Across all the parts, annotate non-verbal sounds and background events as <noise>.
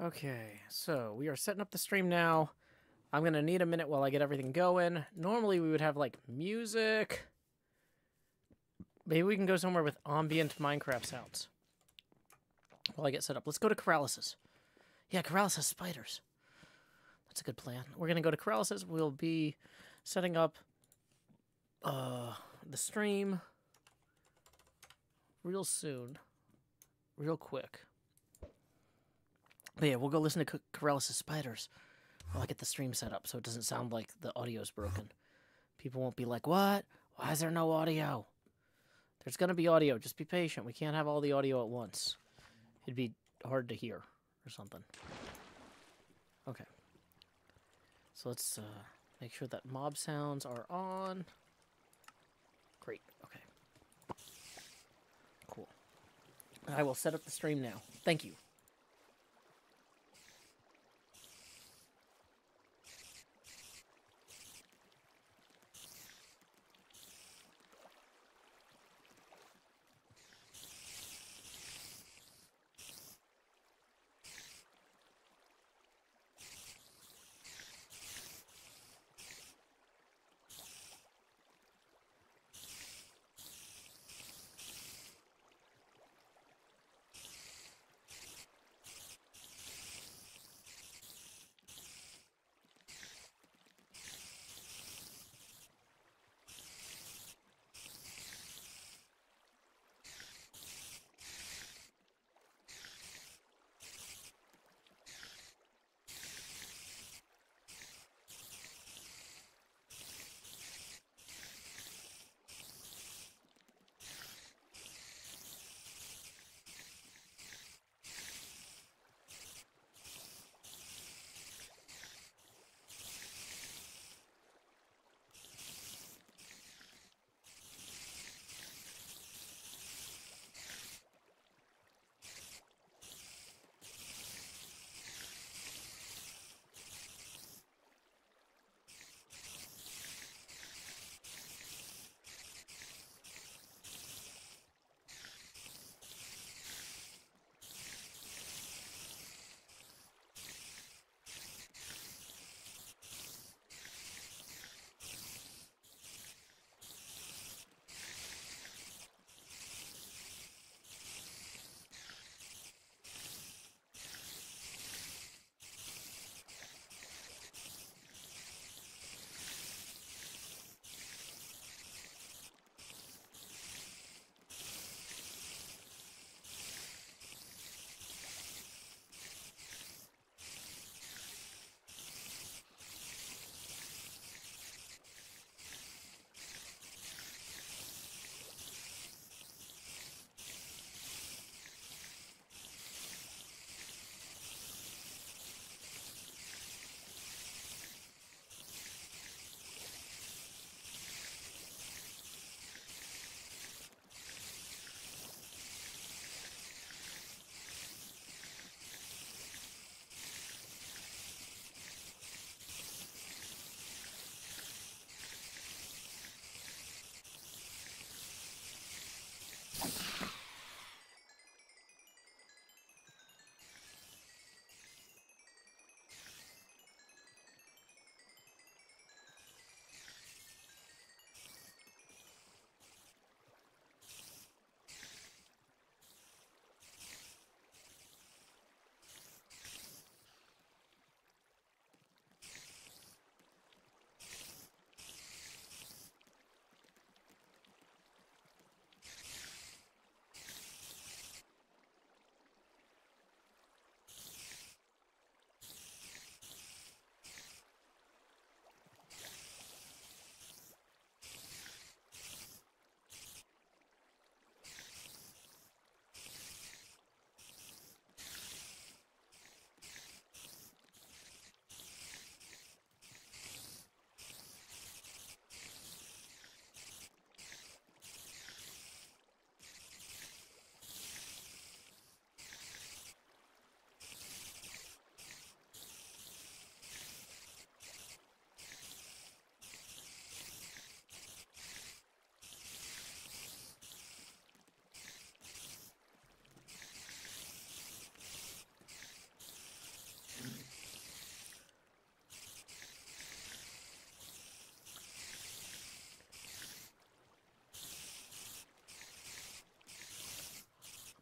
Okay, so we are setting up the stream now. I'm gonna need a minute while I get everything going. Normally we would have like music. Maybe we can go somewhere with ambient Minecraft sounds. While I get set up. Let's go to Corralis's. Yeah, Corralis has spiders. That's a good plan. We're gonna go to Corralis's. We'll be setting up uh the stream real soon. Real quick. But yeah, we'll go listen to Corralis's spiders while I get the stream set up so it doesn't sound like the audio's broken. People won't be like, what? Why is there no audio? There's going to be audio. Just be patient. We can't have all the audio at once. It'd be hard to hear or something. Okay. So let's uh, make sure that mob sounds are on. Great. Okay. Cool. I will set up the stream now. Thank you.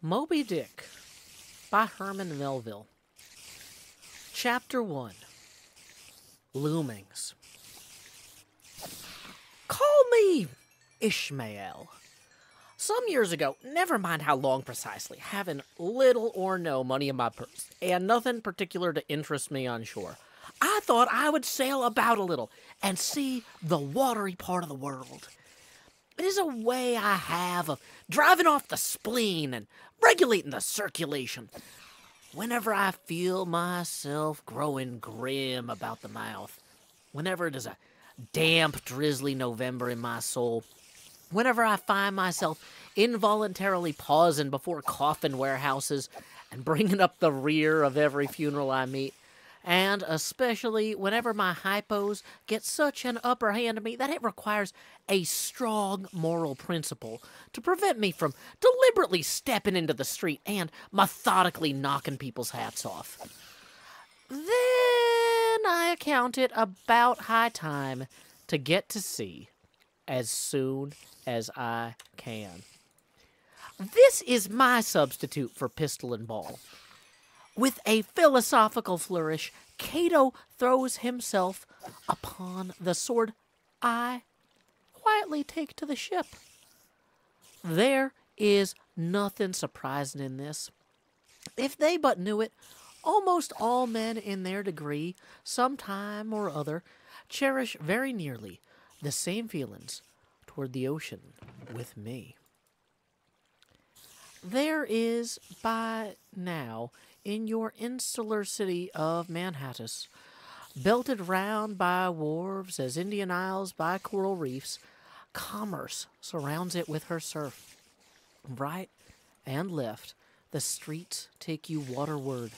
Moby Dick by Herman Melville. Chapter 1 Loomings. Call me Ishmael. Some years ago, never mind how long precisely, having little or no money in my purse and nothing particular to interest me on shore, I thought I would sail about a little and see the watery part of the world. Is a way I have of driving off the spleen and regulating the circulation. Whenever I feel myself growing grim about the mouth, whenever it is a damp, drizzly November in my soul, whenever I find myself involuntarily pausing before coffin warehouses and bringing up the rear of every funeral I meet, and especially whenever my hypos get such an upper hand of me that it requires a strong moral principle to prevent me from deliberately stepping into the street and methodically knocking people's hats off. Then I account it about high time to get to sea as soon as I can. This is my substitute for pistol and ball. With a philosophical flourish, Cato throws himself upon the sword. I quietly take to the ship. There is nothing surprising in this. If they but knew it, almost all men in their degree, some time or other, cherish very nearly the same feelings toward the ocean with me. There is by now in your insular city of Manhattan, belted round by wharves as Indian Isles by coral reefs, commerce surrounds it with her surf. Right and left, the streets take you waterward.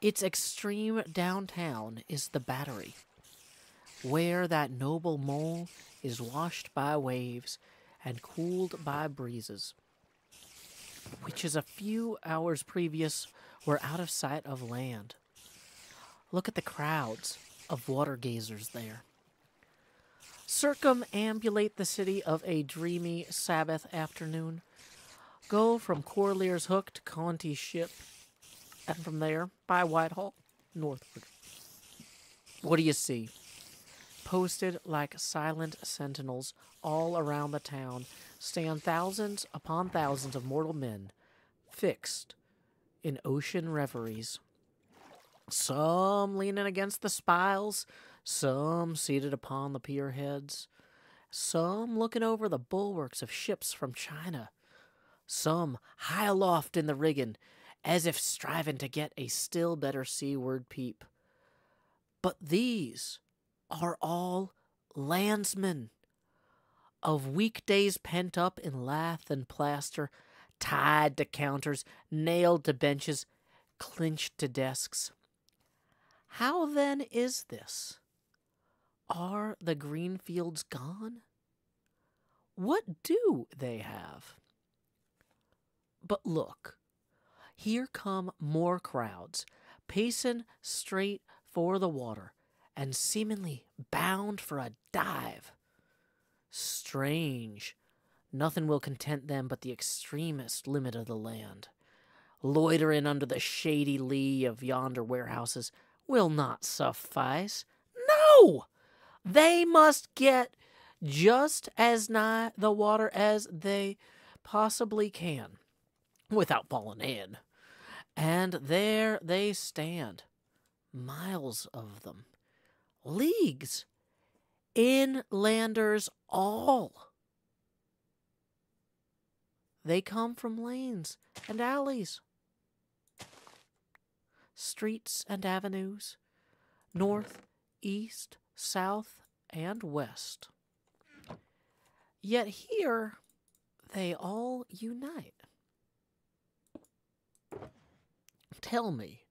Its extreme downtown is the Battery, where that noble mole is washed by waves and cooled by breezes, which is a few hours previous were out of sight of land. Look at the crowds of water gazers there. Circumambulate the city of a dreamy Sabbath afternoon. Go from Corlear's Hook to Coenties Slip, and from there, by Whitehall, northward. What do you see? Posted like silent sentinels all around the town stand thousands upon thousands of mortal men, fixed in ocean reveries. Some leaning against the spiles, some seated upon the pier heads, some looking over the bulwarks of ships from China, some high aloft in the rigging, as if striving to get a still better seaward peep. But these are all landsmen, of weekdays pent up in lath and plaster, tied to counters, nailed to benches, clinched to desks. How then is this? Are the green fields gone? What do they have? But look, here come more crowds, pacing straight for the water, and seemingly bound for a dive. Strange Nothing will content them but the extremest limit of the land. Loitering under the shady lee of yonder warehouses will not suffice. No! They must get just as nigh the water as they possibly can without falling in. And there they stand, miles of them, leagues, inlanders all they come from lanes and alleys, streets and avenues, north, east, south, and west. Yet here they all unite. Tell me,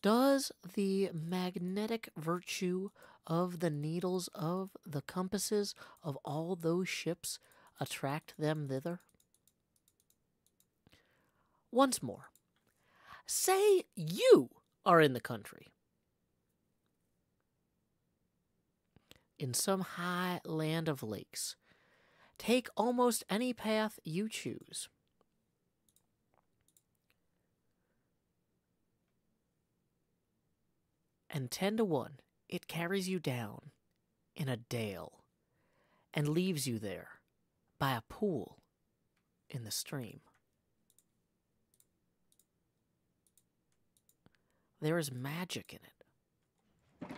does the magnetic virtue of the needles of the compasses of all those ships attract them thither? Once more, say you are in the country. In some high land of lakes, take almost any path you choose. And 10 to 1, it carries you down in a dale and leaves you there by a pool in the stream. There is magic in it.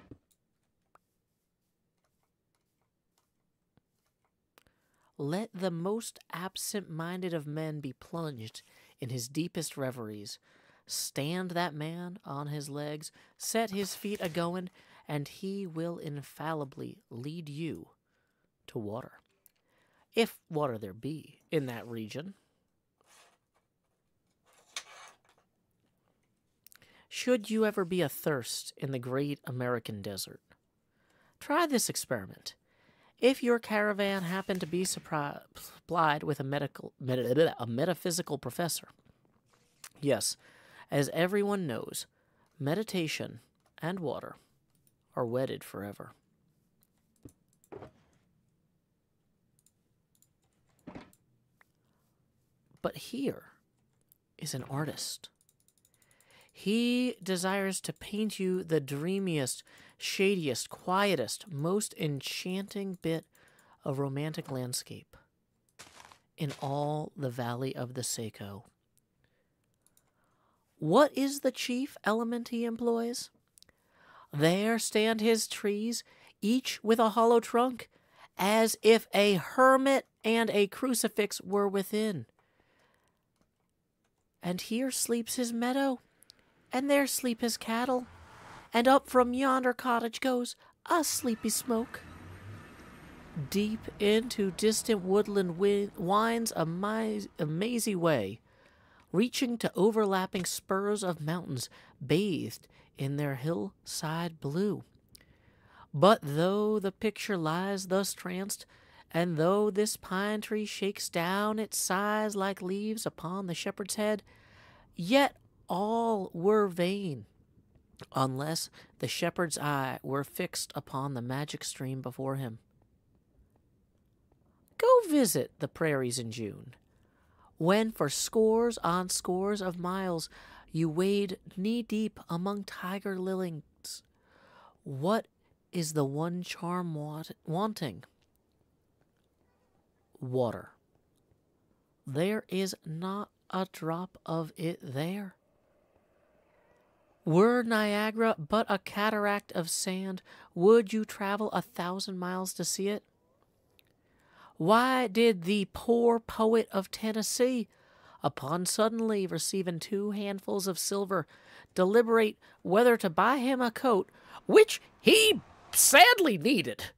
Let the most absent minded of men be plunged in his deepest reveries. Stand that man on his legs, set his feet a going, and he will infallibly lead you to water. If water there be in that region. Should you ever be athirst in the great American desert, try this experiment. If your caravan happened to be supplied with a medical a metaphysical professor, yes, as everyone knows, meditation and water are wedded forever. But here is an artist. He desires to paint you the dreamiest, shadiest, quietest, most enchanting bit of romantic landscape in all the valley of the Saco. What is the chief element he employs? There stand his trees, each with a hollow trunk, as if a hermit and a crucifix were within. And here sleeps his meadow, and there sleep his cattle, and up from yonder cottage goes a sleepy smoke. Deep into distant woodland winds a, a mazy way, reaching to overlapping spurs of mountains bathed in their hillside blue. But though the picture lies thus tranced, and though this pine tree shakes down its sighs like leaves upon the shepherd's head, yet all were vain, unless the shepherd's eye were fixed upon the magic stream before him. Go visit the prairies in June, when for scores on scores of miles you wade knee deep among tiger lilies. What is the one charm want- wanting? Water. There is not a drop of it there. Were Niagara but a cataract of sand, would you travel a thousand miles to see it? Why did the poor poet of Tennessee, upon suddenly receiving two handfuls of silver, deliberate whether to buy him a coat, which he sadly needed,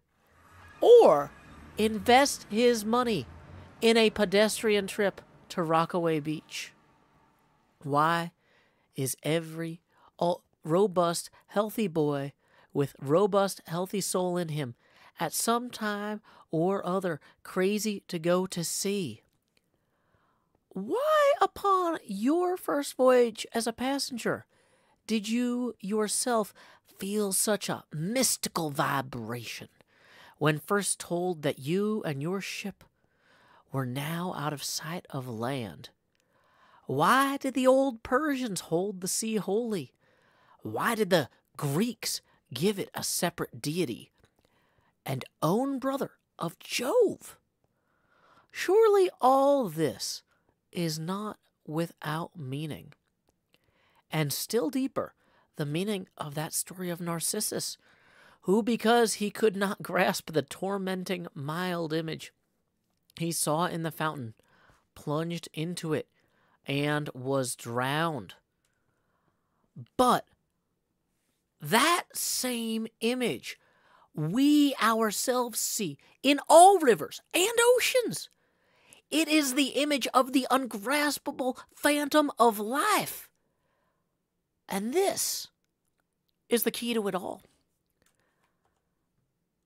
or invest his money in a pedestrian trip to Rockaway Beach? Why is every robust, healthy boy with robust, healthy soul in him at some time or other crazy to go to sea? Why, upon your first voyage as a passenger, did you yourself feel such a mystical vibration when first told that you and your ship were now out of sight of land? Why did the old Persians hold the sea holy? Why did the Greeks give it a separate deity and own brother of Jove? Surely all this is not without meaning. And still deeper, the meaning of that story of Narcissus, who, because he could not <laughs> grasp the tormenting, mild image he saw in the fountain, plunged into it and was drowned. But that same image we ourselves see in all rivers and oceans. It is the image of the ungraspable phantom of life. And this is the key to it all.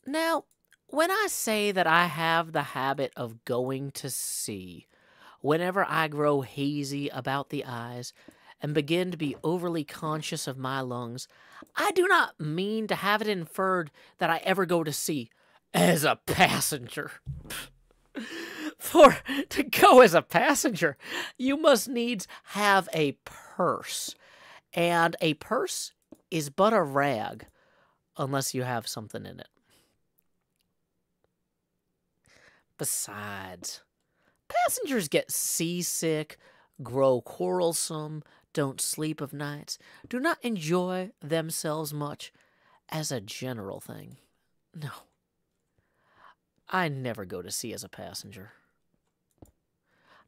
Now, when I say that I have the habit of going to sea, whenever I grow hazy about the eyes and begin to be overly conscious of my lungs, I do not mean to have it inferred that I ever go to sea as a passenger. <laughs> For to go as a passenger, you must needs have a purse. And a purse is but a rag unless you have something in it. Besides, passengers get seasick, grow quarrelsome, don't sleep of nights, do not enjoy themselves much as a general thing. No. I never go to sea as a passenger.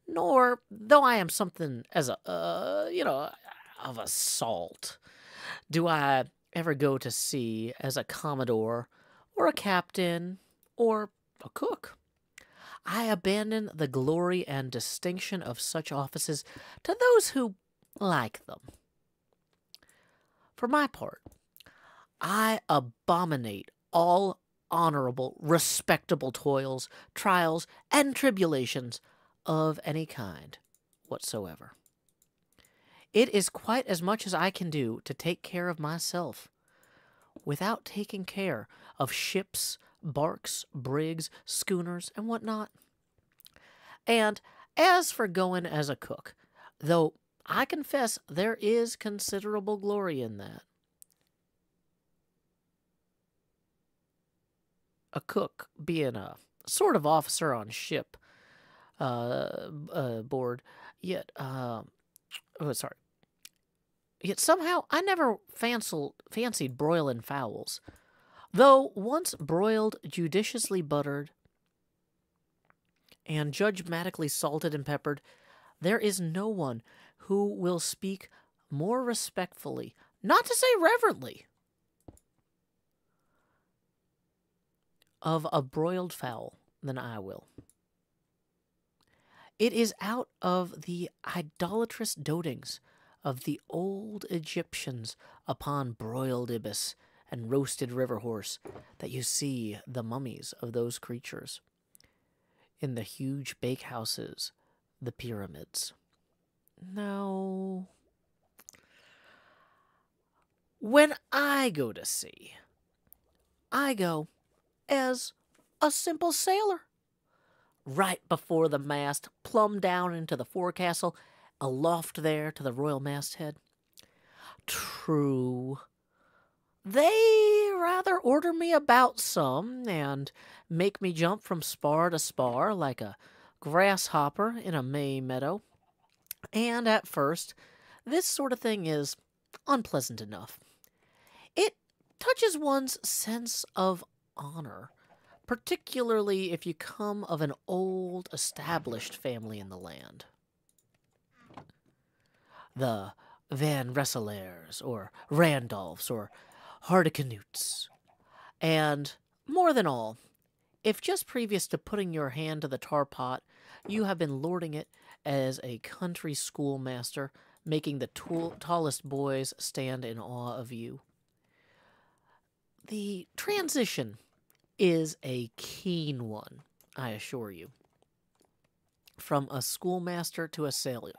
Nor, though I am something as a, uh, you know, of a salt, do I ever go to sea as a commodore or a captain or a cook. I abandon the glory and distinction of such offices to those who like them. For my part, I abominate all honorable, respectable toils, trials, and tribulations of any kind whatsoever. It is quite as much as I can do to take care of myself without taking care of ships, barks, brigs, schooners, and what not. And as for going as a cook, though I confess there is considerable glory in that. A cook being a sort of officer on ship uh, uh, board, yet, uh, oh, sorry, Yet somehow I never fancied, fancied broiling fowls, though once broiled, judiciously buttered, and judgmatically salted and peppered, there is no one who will speak more respectfully, not to say reverently, of a broiled fowl than I will. It is out of the idolatrous dotings of the old Egyptians upon broiled ibis and roasted river horse that you see the mummies of those creatures in the huge bakehouses, the pyramids. No. When I go to sea, I go as a simple sailor. Right before the mast, plumb down into the forecastle, aloft there to the royal masthead? True. They rather order me about some and make me jump from spar to spar like a grasshopper in a May meadow. And at first, this sort of thing is unpleasant enough. It touches one's sense of honor, particularly if you come of an old established family in the land the Van Rensselaers or Randolphs or Hardicanutes. And more than all, if just previous to putting your hand to the tar pot, you have been lording it as a country schoolmaster, making the tool, tallest boys stand in awe of you, the transition is a keen one, I assure you. From a schoolmaster to a sailor,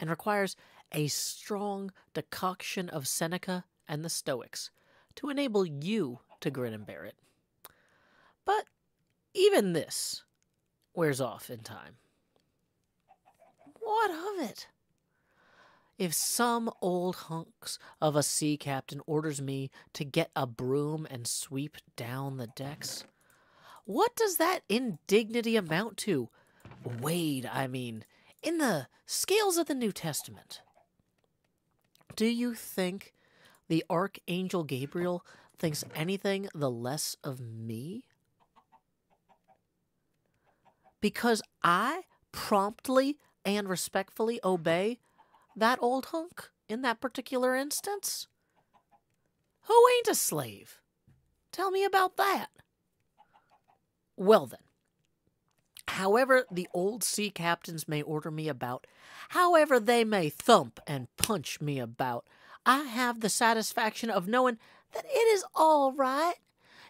and requires a strong decoction of Seneca and the Stoics to enable you to grin and bear it. But even this wears off in time. What of it? If some old hunks of a sea captain orders me to get a broom and sweep down the decks, what does that indignity amount to? Wade, I mean, in the scales of the New Testament, do you think the Archangel Gabriel thinks anything the less of me? Because I promptly and respectfully obey that old hunk in that particular instance? Who ain't a slave? Tell me about that. Well, then, However, the old sea captains may order me about, however, they may thump and punch me about, I have the satisfaction of knowing that it is all right,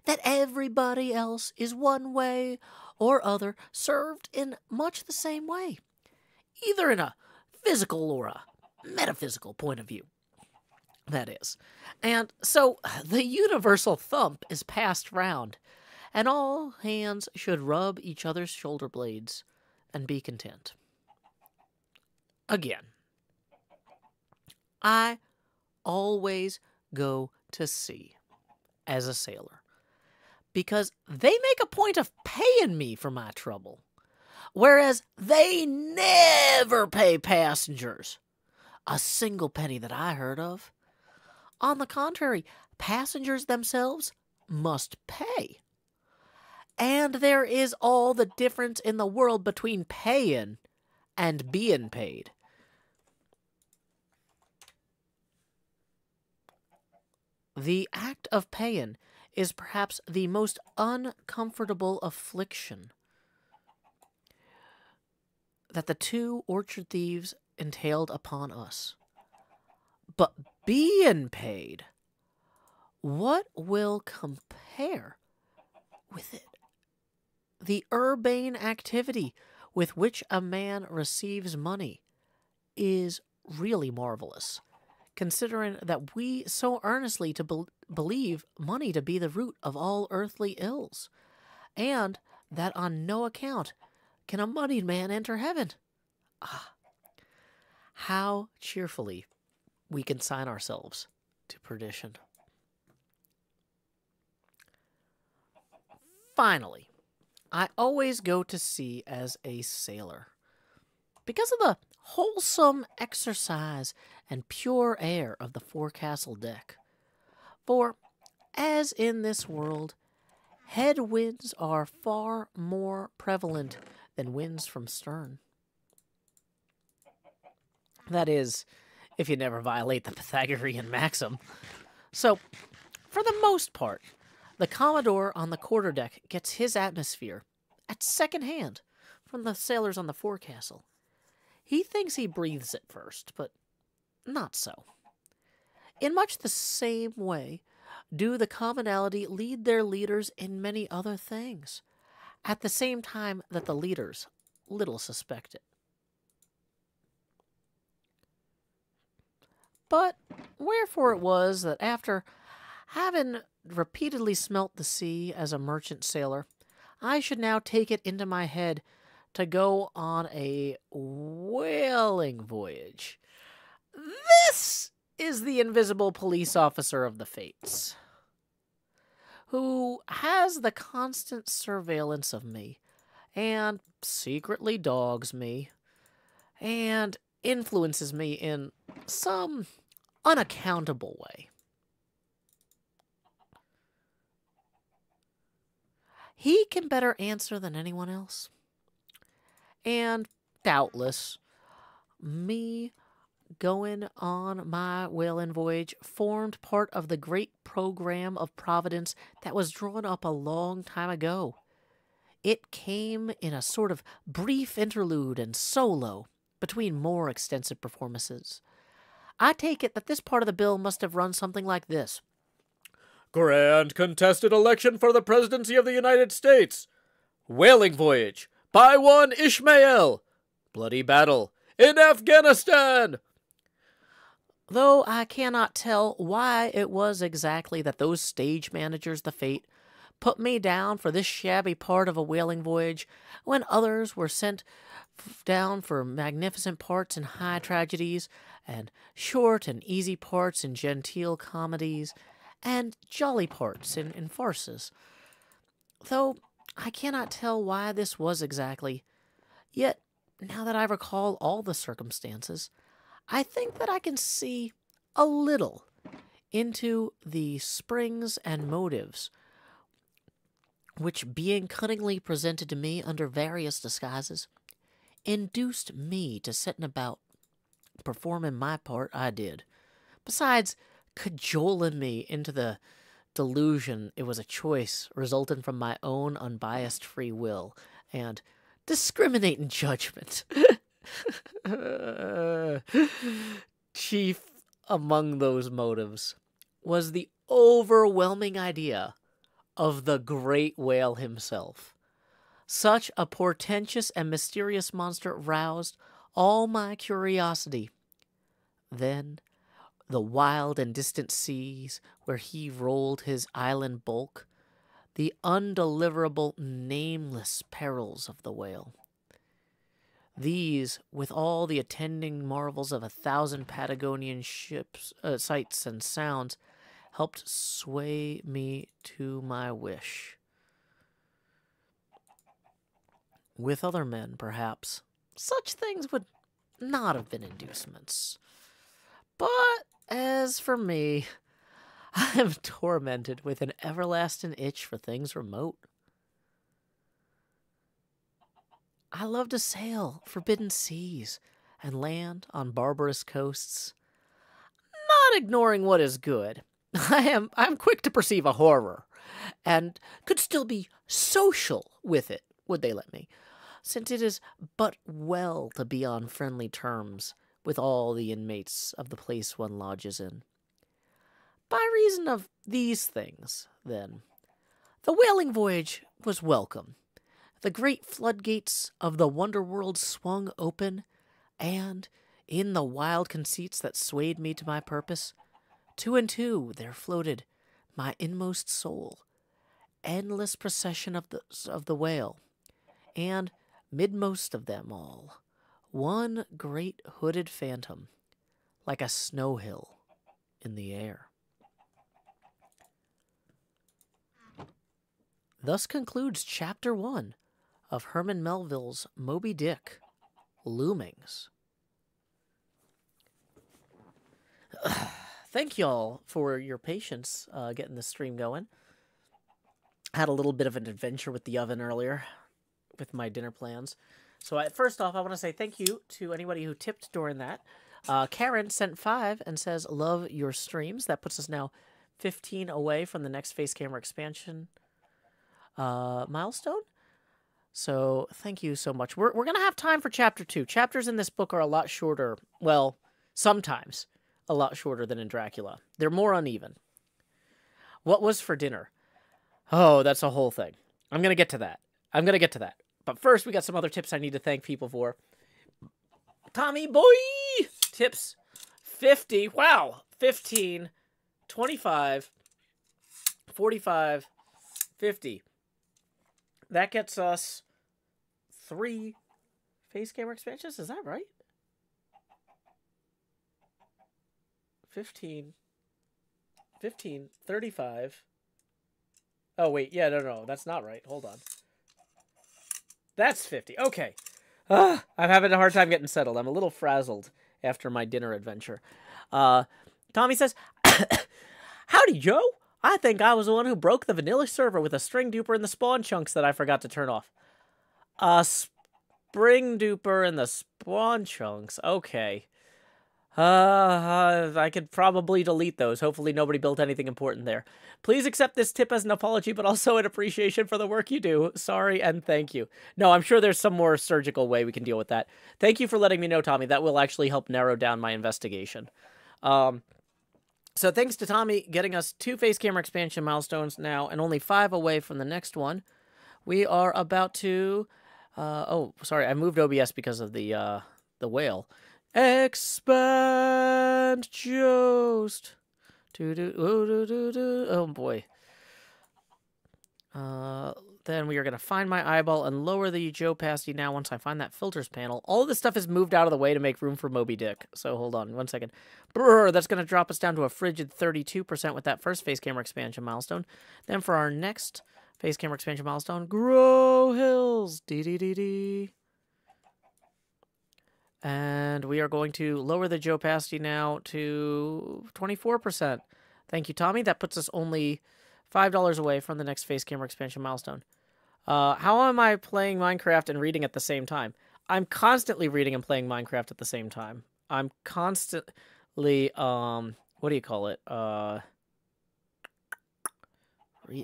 that everybody else is one way or other served in much the same way, either in a physical or a metaphysical point of view. That is. And so <sighs> the universal thump is passed round and all hands should rub each other's shoulder blades and be content. Again, I always go to sea as a sailor because they make a point of paying me for my trouble, whereas they never pay passengers a single penny that I heard of. On the contrary, passengers themselves must pay. And there is all the difference in the world between paying and being paid. The act of paying is perhaps the most uncomfortable affliction that the two orchard thieves entailed upon us. But being paid, what will compare with it? The urbane activity with which a man receives money is really marvelous, considering that we so earnestly to be- believe money to be the root of all earthly ills, and that on no account can a moneyed man enter heaven. Ah, how cheerfully we consign ourselves to perdition. Finally, I always go to sea as a sailor. Because of the wholesome exercise and pure air of the forecastle deck. For, as in this world, headwinds are far more prevalent than winds from stern. That is, if you never violate the Pythagorean maxim. So, for the most part, the Commodore on the quarterdeck gets his atmosphere at second hand from the sailors on the forecastle. He thinks he breathes it first, but not so. In much the same way, do the commonalty lead their leaders in many other things, at the same time that the leaders little suspect it. But wherefore it was that after having repeatedly smelt the sea as a merchant sailor, I should now take it into my head to go on a whaling voyage. This is the invisible police officer of the fates, who has the constant surveillance of me, and secretly dogs me, and influences me in some unaccountable way. He can better answer than anyone else. And doubtless, me going on my whaling voyage formed part of the great program of Providence that was drawn up a long time ago. It came in a sort of brief interlude and solo between more extensive performances. I take it that this part of the bill must have run something like this Grand contested election for the presidency of the United States. Whaling voyage by one Ishmael. Bloody battle in Afghanistan. Though I cannot tell why it was exactly that those stage managers, the fate, put me down for this shabby part of a whaling voyage when others were sent down for magnificent parts in high tragedies and short and easy parts in genteel comedies and jolly parts in, in farces. Though I cannot tell why this was exactly, yet now that I recall all the circumstances, I think that I can see a little into the springs and motives which, being cunningly presented to me under various disguises, induced me to setting about performing my part I did. Besides, cajoling me into the delusion it was a choice resulting from my own unbiased free will and discriminating <laughs> judgment. <laughs> Chief among those motives was the overwhelming idea of the great whale himself. Such a portentous and mysterious monster roused all my curiosity. Then, the wild and distant seas where he rolled his island bulk, the undeliverable, nameless perils of the whale. These, with all the attending marvels of a thousand Patagonian ships, uh, sights, and sounds, helped sway me to my wish. With other men, perhaps, such things would not have been inducements. But as for me, <laughs> I am tormented with an everlasting itch for things remote. I love to sail forbidden seas and land on barbarous coasts, not ignoring what is good. <laughs> I am I am quick to perceive a horror, and could still be social with it, would they let me, since it is but well to be on friendly terms with all the inmates of the place one lodges in. By reason of these things, then, the whaling voyage was welcome. The great floodgates of the wonder world swung open, and, in the wild conceits that swayed me to my purpose, two and two there floated my inmost soul, endless procession of the of the whale, and midmost of them all, one great hooded phantom, like a snow hill in the air. Thus concludes chapter one of Herman Melville's Moby Dick Loomings. <sighs> Thank y'all for your patience uh, getting the stream going. Had a little bit of an adventure with the oven earlier with my dinner plans. So I, first off, I want to say thank you to anybody who tipped during that. Uh, Karen sent five and says, "Love your streams." That puts us now 15 away from the next face camera expansion uh, milestone. So thank you so much. We're we're gonna have time for chapter two. Chapters in this book are a lot shorter. Well, sometimes a lot shorter than in Dracula. They're more uneven. What was for dinner? Oh, that's a whole thing. I'm gonna get to that. I'm gonna get to that. But first, we got some other tips I need to thank people for. Tommy boy tips 50. Wow. 15, 25, 45, 50. That gets us three face camera expansions. Is that right? 15, 15, 35. Oh, wait. Yeah, no, no. That's not right. Hold on. That's 50. Okay. Uh, I'm having a hard time getting settled. I'm a little frazzled after my dinner adventure. Uh, Tommy says, <coughs> Howdy, Joe. I think I was the one who broke the vanilla server with a string duper and the spawn chunks that I forgot to turn off. A spring duper and the spawn chunks. Okay. Uh, I could probably delete those. Hopefully nobody built anything important there. Please accept this tip as an apology, but also an appreciation for the work you do. Sorry and thank you. No, I'm sure there's some more surgical way we can deal with that. Thank you for letting me know, Tommy. That will actually help narrow down my investigation. Um, so thanks to Tommy getting us two face camera expansion milestones now and only five away from the next one. We are about to... Uh, oh, sorry, I moved OBS because of the uh, the whale. Expand Jost. Do do do do do. Oh boy. Uh, then we are gonna find my eyeball and lower the Joe pasty now. Once I find that filters panel, all this stuff is moved out of the way to make room for Moby Dick. So hold on one second. Brr, that's gonna drop us down to a frigid 32% with that first face camera expansion milestone. Then for our next face camera expansion milestone, grow hills. Dee dee dee dee. And we are going to lower the Joe Pasty now to 24%. Thank you, Tommy. That puts us only $5 away from the next face camera expansion milestone. Uh, how am I playing Minecraft and reading at the same time? I'm constantly reading and playing Minecraft at the same time. I'm constantly, um, what do you call it? Uh,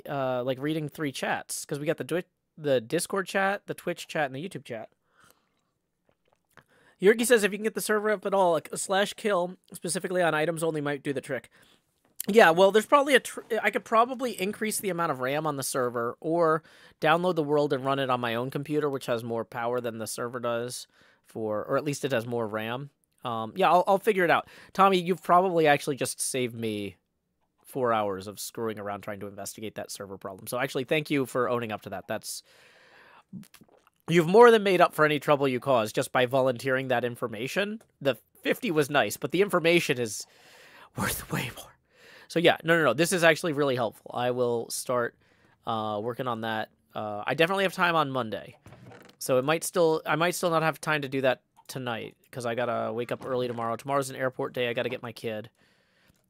uh like reading three chats because we got the Twitch, the Discord chat, the Twitch chat, and the YouTube chat. Yergi says if you can get the server up at all, a slash kill specifically on items only might do the trick. Yeah, well, there's probably a. I could probably increase the amount of RAM on the server, or download the world and run it on my own computer, which has more power than the server does, for, or at least it has more RAM. Um, yeah, I'll, I'll figure it out. Tommy, you've probably actually just saved me four hours of screwing around trying to investigate that server problem. So actually, thank you for owning up to that. That's You've more than made up for any trouble you caused just by volunteering that information. The 50 was nice, but the information is <laughs> worth way more. So yeah, no, no, no. This is actually really helpful. I will start uh, working on that. Uh, I definitely have time on Monday, so it might still I might still not have time to do that tonight because I gotta wake up early tomorrow. Tomorrow's an airport day. I gotta get my kid.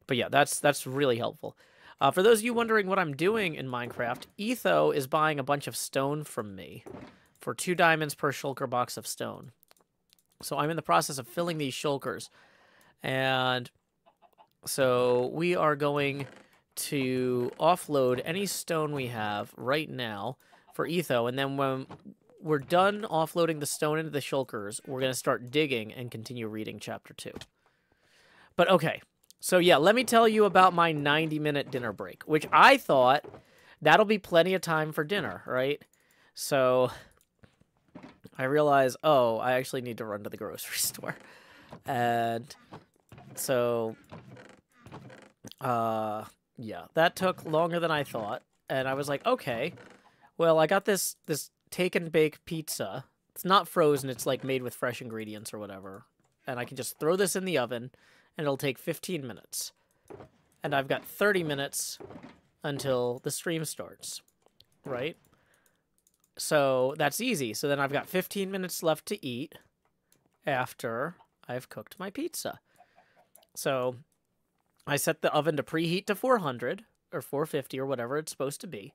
But yeah, that's that's really helpful. Uh, for those of you wondering what I'm doing in Minecraft, Etho is buying a bunch of stone from me for two diamonds per shulker box of stone. So I'm in the process of filling these shulkers. And so we are going to offload any stone we have right now for Etho. And then when we're done offloading the stone into the shulkers, we're going to start digging and continue reading chapter 2. But okay, so yeah, let me tell you about my 90 minute dinner break, which I thought that'll be plenty of time for dinner, right? So I realize, oh, I actually need to run to the grocery <laughs> store. And so uh yeah, that took longer than I thought. And I was like, okay, well, I got this this take and bake pizza. It's not frozen, it's like made with fresh ingredients or whatever. And I can just throw this in the oven and it'll take 15 minutes. And I've got 30 minutes until the stream starts, right? So that's easy. So then I've got 15 minutes left to eat after I've cooked my pizza. So I set the oven to preheat to 400 or 450 or whatever it's supposed to be.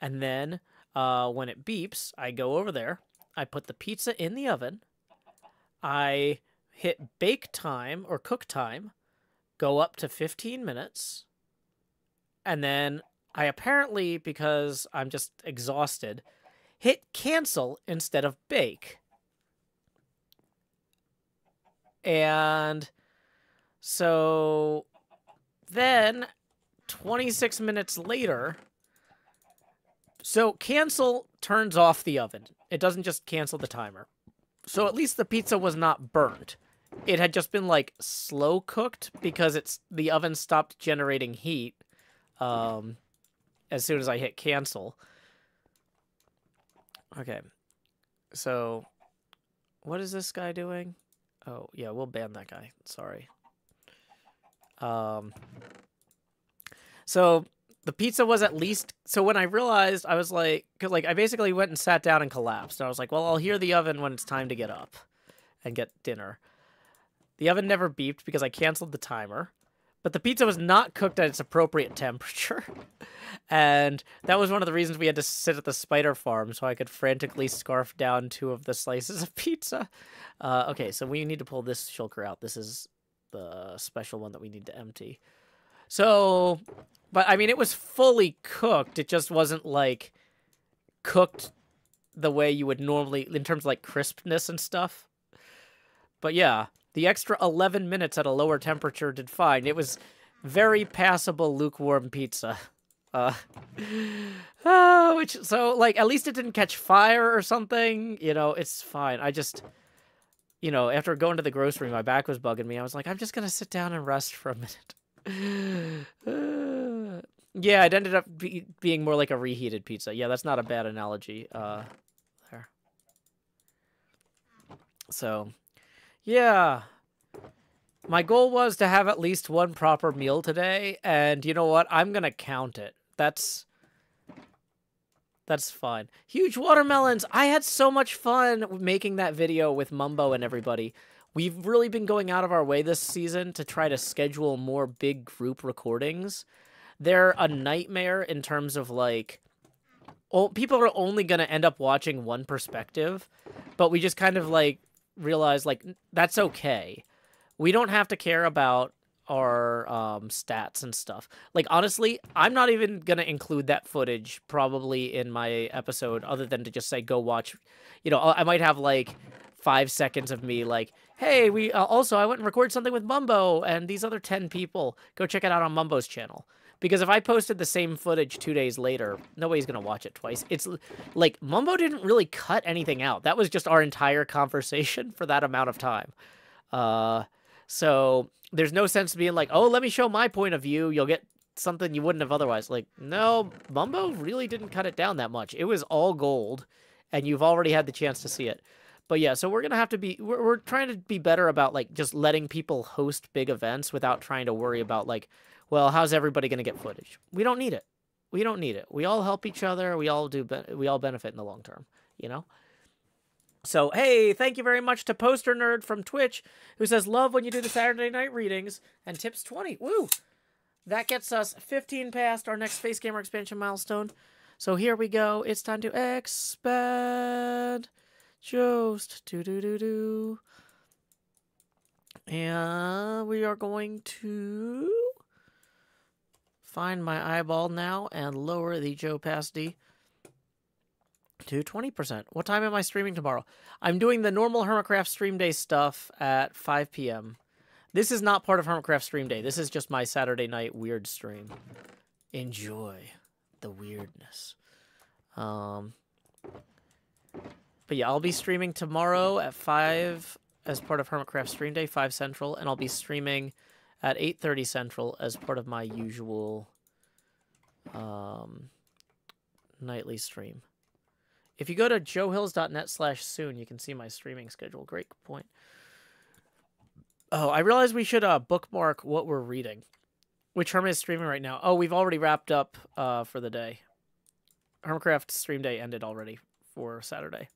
And then uh, when it beeps, I go over there. I put the pizza in the oven. I hit bake time or cook time, go up to 15 minutes, and then I apparently, because I'm just exhausted, hit cancel instead of bake. And so then 26 minutes later, so cancel turns off the oven. It doesn't just cancel the timer. So at least the pizza was not burnt it had just been like slow cooked because it's the oven stopped generating heat um as soon as I hit cancel. Okay. So what is this guy doing? Oh, yeah, we'll ban that guy. Sorry. Um So the pizza was at least so when I realized I was like cuz like I basically went and sat down and collapsed. And I was like, "Well, I'll hear the oven when it's time to get up and get dinner." The oven never beeped because I canceled the timer, but the pizza was not cooked at its appropriate temperature. <laughs> and that was one of the reasons we had to sit at the spider farm so I could frantically scarf down two of the slices of pizza. Uh, okay, so we need to pull this shulker out. This is the special one that we need to empty. So, but I mean, it was fully cooked. It just wasn't like cooked the way you would normally in terms of like crispness and stuff. But yeah, the extra 11 minutes at a lower temperature did fine. It was very passable lukewarm pizza. Uh, <laughs> uh, which, so, like, at least it didn't catch fire or something. You know, it's fine. I just, you know, after going to the grocery, my back was bugging me. I was like, I'm just going to sit down and rest for a minute. <laughs> Yeah, it ended up be being more like a reheated pizza. Yeah, that's not a bad analogy. Uh, there. So, yeah. My goal was to have at least one proper meal today, and you know what? I'm gonna count it. That's that's fine. Huge watermelons. I had so much fun making that video with Mumbo and everybody. We've really been going out of our way this season to try to schedule more big group recordings. They're a nightmare in terms of like oh, people are only going to end up watching one perspective, but we just kind of like realize like that's okay. We don't have to care about our um, stats and stuff. Like honestly, I'm not even gonna include that footage probably in my episode, other than to just say go watch. You know, I might have like five seconds of me like, hey, we uh, also I went and recorded something with Mumbo and these other ten people. Go check it out on Mumbo's channel. Because if I posted the same footage two days later, nobody's going to watch it twice. It's like Mumbo didn't really cut anything out. That was just our entire conversation <laughs> for that amount of time. Uh, so there's no sense being like, oh, let me show my point of view. You'll get something you wouldn't have otherwise. Like, no, Mumbo really didn't cut it down that much. It was all gold, and you've already had the chance to see it. But yeah, so we're gonna have to be we're, we're trying to be better about like just letting people host big events without trying to worry about like well, how's everybody going to get footage? We don't need it. We don't need it. We all help each other. We all do. We all benefit in the long term. You know. So hey, thank you very much to Poster Nerd from Twitch, who says love when you do the Saturday night readings and tips twenty. Woo! That gets us fifteen past our next Face Camera expansion milestone. So here we go. It's time to expand. Just do do do do. And we are going to find my eyeball now and lower the Joe opacity to 20%. What time am I streaming tomorrow? I'm doing the normal Hermitcraft stream day stuff at 5 p.m. This is not part of Hermitcraft stream day. This is just my Saturday night weird stream. Enjoy the weirdness. Um, but yeah, I'll be streaming tomorrow at 5 as part of Hermitcraft stream day, 5 central, and I'll be streaming at 8.30 central as part of my usual um, nightly stream. If you go to joehills.net slash soon, you can see my streaming schedule. Great point. Oh, I realize we should uh, bookmark what we're reading. Which Hermit is streaming right now? Oh, we've already wrapped up uh, for the day. Hermitcraft stream day ended already for Saturday.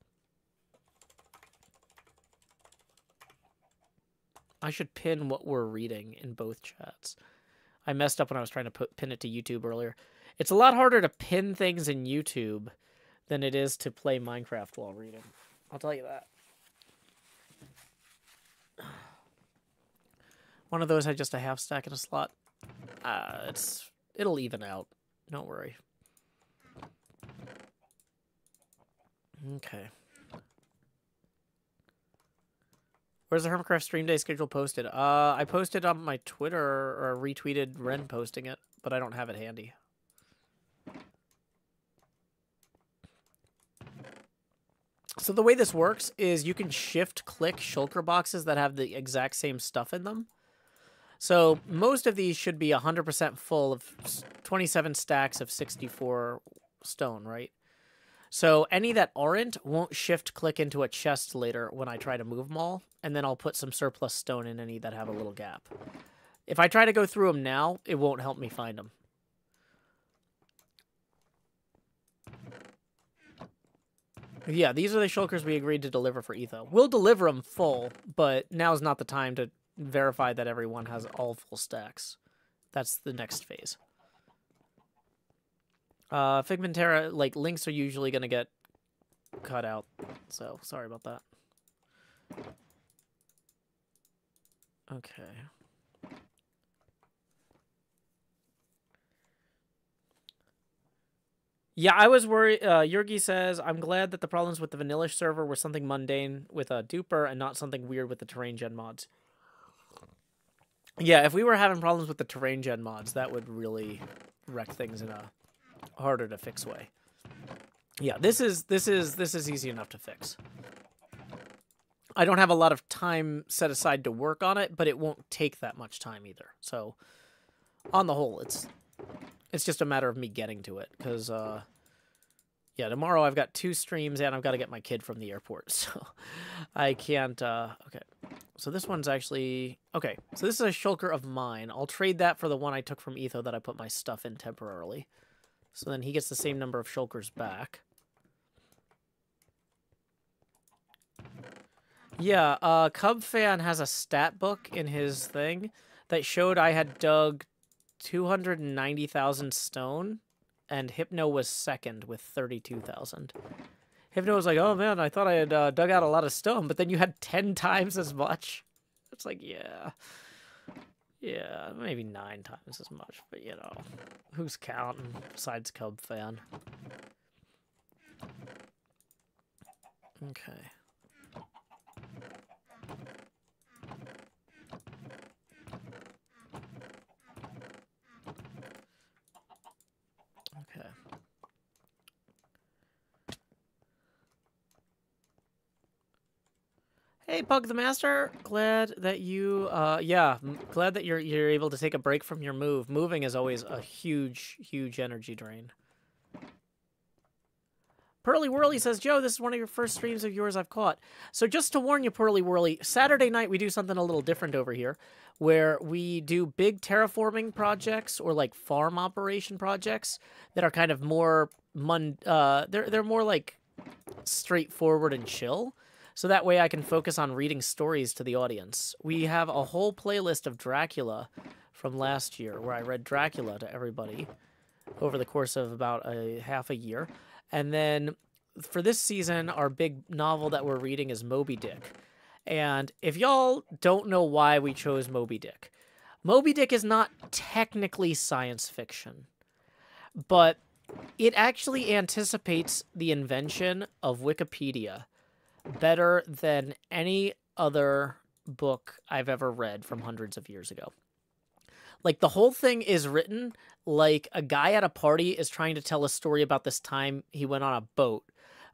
I should pin what we're reading in both chats. I messed up when I was trying to put pin it to YouTube earlier. It's a lot harder to pin things in YouTube than it is to play Minecraft while reading. I'll tell you that. <sighs> One of those had just a half stack in a slot. Uh, it's it'll even out. Don't worry. Okay. Where's the Hermitcraft stream day schedule posted? Uh, I posted on my Twitter or retweeted Ren posting it, but I don't have it handy. So the way this works is you can shift click shulker boxes that have the exact same stuff in them. So most of these should be 100% full of 27 stacks of 64 stone, right? So any that aren't won't shift click into a chest later when I try to move them all, and then I'll put some surplus stone in any that have a little gap. If I try to go through them now, it won't help me find them. Yeah, these are the shulkers we agreed to deliver for Etho. We'll deliver them full, but now's not the time to verify that everyone has all full stacks. That's the next phase. Uh, Figmentera, like, links are usually going to get cut out, so sorry about that. Okay. Yeah, I was worried. Uh, Yurgi says, I'm glad that the problems with the Vanillish server were something mundane with a duper and not something weird with the terrain gen mods. Yeah, if we were having problems with the terrain gen mods, that would really wreck things in a harder to fix way. Yeah, this is this is this is easy enough to fix. I don't have a lot of time set aside to work on it, but it won't take that much time either. So, on the whole, it's it's just a matter of me getting to it because, uh, yeah, tomorrow I've got two streams and I've got to get my kid from the airport, <laughs> so I can't. Uh, okay, so this one's actually okay. So this is a shulker of mine. I'll trade that for the one I took from Etho that I put my stuff in temporarily. So then he gets the same number of shulkers back. Yeah, uh, Cubfan has a stat book in his thing that showed I had dug 290,000 stone, and Hypno was second with 32,000. Hypno was like, oh man, I thought I had uh, dug out a lot of stone, but then you had 10 times as much. It's like, yeah. Yeah, maybe nine times as much, but you know, who's counting besides Cubfan? Okay. Hey, Pug the Master. Glad that you, uh, yeah, glad that you're you're able to take a break from your move. Moving is always a huge, huge energy drain. Pearly Whirly says, Joe, this is one of your first streams of yours I've caught. So just to warn you, Pearly Whirly, Saturday night we do something a little different over here where we do big terraforming projects or like farm operation projects that are kind of more mun uh they're they're more like straightforward and chill. So that way I can focus on reading stories to the audience. We have a whole playlist of Dracula from last year where I read Dracula to everybody over the course of about a half a year. And then for this season, our big novel that we're reading is Moby Dick. And if y'all don't know why we chose Moby Dick, Moby Dick is not technically science fiction, but it actually anticipates the invention of Wikipedia better than any other book I've ever read from hundreds of years ago. Like the whole thing is written like a guy at a party is trying to tell a story about this time he went on a boat,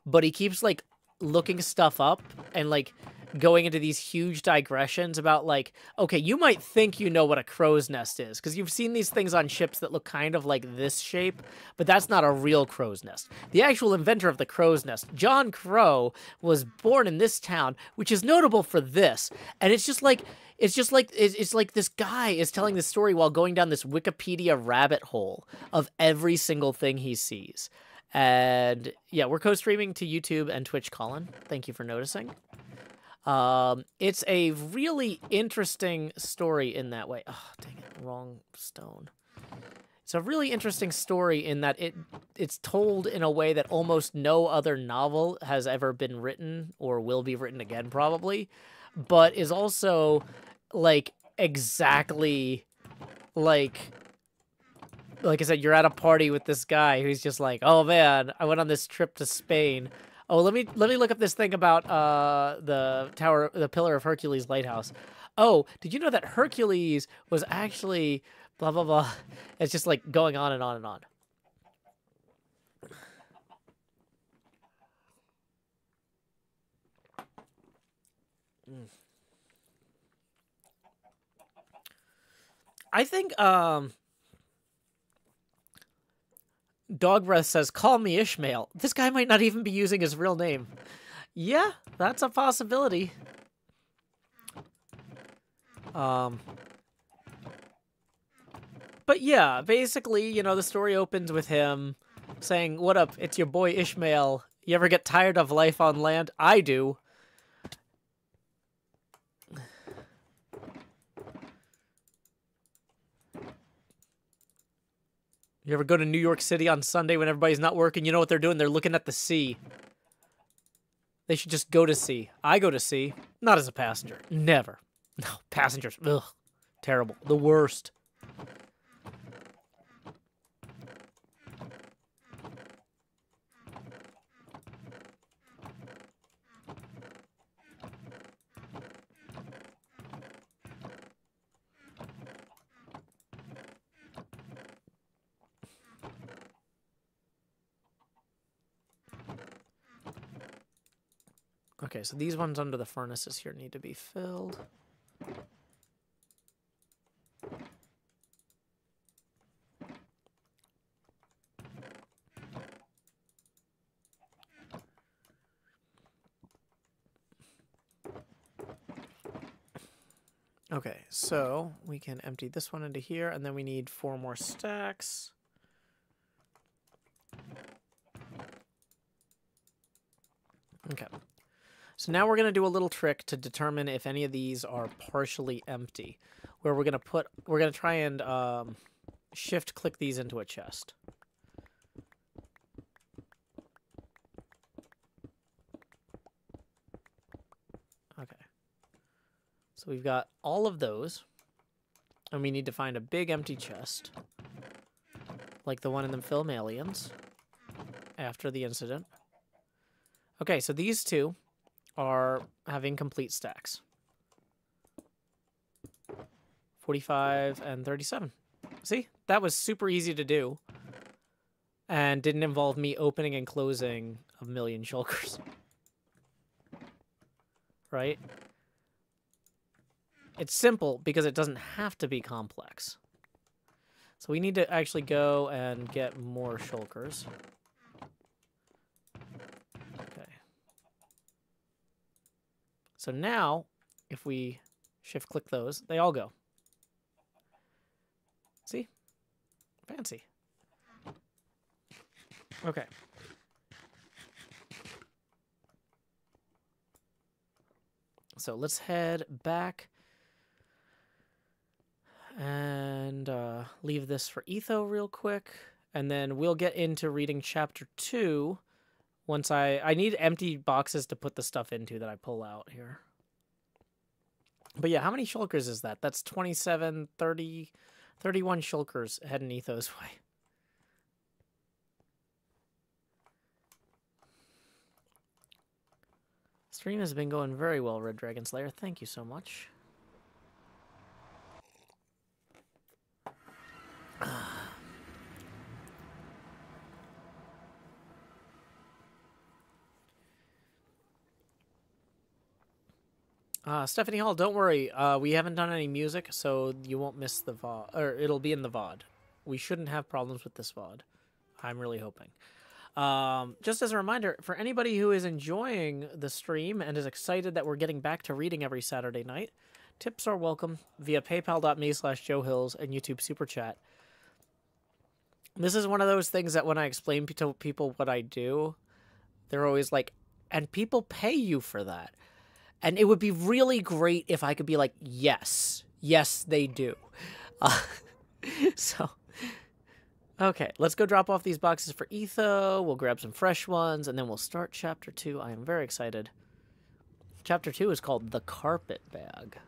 but he keeps like looking stuff up and like going into these huge digressions about like okay you might think you know what a crow's nest is because you've seen these things on ships that look kind of like this shape but that's not a real crow's nest. The actual inventor of the crow's nest john crow was born in this town which is notable for this. And it's just like it's just like it's, like this guy is telling this story while going down this wikipedia rabbit hole of every single thing he sees. And yeah we're co-streaming to youtube and twitch colin. Thank you for noticing um, it's a really interesting story in that way. Oh, dang it, wrong stone. It's a really interesting story in that it it's told in a way that almost no other novel has ever been written or will be written again probably, but is also like exactly like like I said, you're at a party with this guy who's just like, oh man, I went on this trip to Spain Oh, let me let me look up this thing about uh the tower, the Pillar of Hercules lighthouse. Oh, did you know that Hercules was actually blah blah blah? <laughs> It's just like going on and on and on. Mm. I think um Dog Breath says, Call me Ishmael. This guy might not even be using his real name. Yeah, that's a possibility. Um, but yeah, basically, you know, the story opens with him saying, What up? It's your boy Ishmael. You ever get tired of life on land? I do. You ever go to New York City on Sunday when everybody's not working? You know what they're doing? They're looking at the sea. They should just go to sea. I go to sea, not as a passenger. Never. <laughs> No, passengers. Ugh. Terrible. The worst. Okay, so these ones under the furnaces here need to be filled. Okay, so we can empty this one into here, and then we need four more stacks. Okay. So now we're going to do a little trick to determine if any of these are partially empty, where we're going to put, we're going to try and um, shift click these into a chest. Okay. So we've got all of those, and we need to find a big empty chest, like the one in the film Aliens, after the incident. Okay, so these two are having complete stacks. 45 and 37. See, that was super easy to do and didn't involve me opening and closing a million shulkers. Right? It's simple because it doesn't have to be complex. So we need to actually go and get more shulkers. So now, if we shift click those, they all go. See? Fancy. Okay. So let's head back and uh, leave this for Etho real quick. And then we'll get into reading chapter two once I... I need empty boxes to put the stuff into that I pull out here. But yeah, how many shulkers is that? That's 27, 30, 31 shulkers heading Etho's <laughs> way. Stream has been going very well, Red Dragon Slayer. Thank you so much. <sighs> Ah. Uh, Stephanie Hall, don't worry. Uh, we haven't done any music, so you won't miss the VOD, or it'll be in the VOD. We shouldn't have problems with this VOD. I'm really hoping. Um, just as a reminder, for anybody who is enjoying the stream and is excited that we're getting back to reading every Saturday night, tips are welcome via paypal.me slash Joe Hills and YouTube Super Chat. This is one of those things that when I explain to people what I do, they're always like, and people pay you for that. And it would be really great if I could be like, yes, yes, they do. <laughs> Uh, <laughs> so, okay, let's go drop off these boxes for Etho. We'll grab some fresh ones, and then we'll start chapter two. I am very excited. Chapter two is called The Carpet Bag.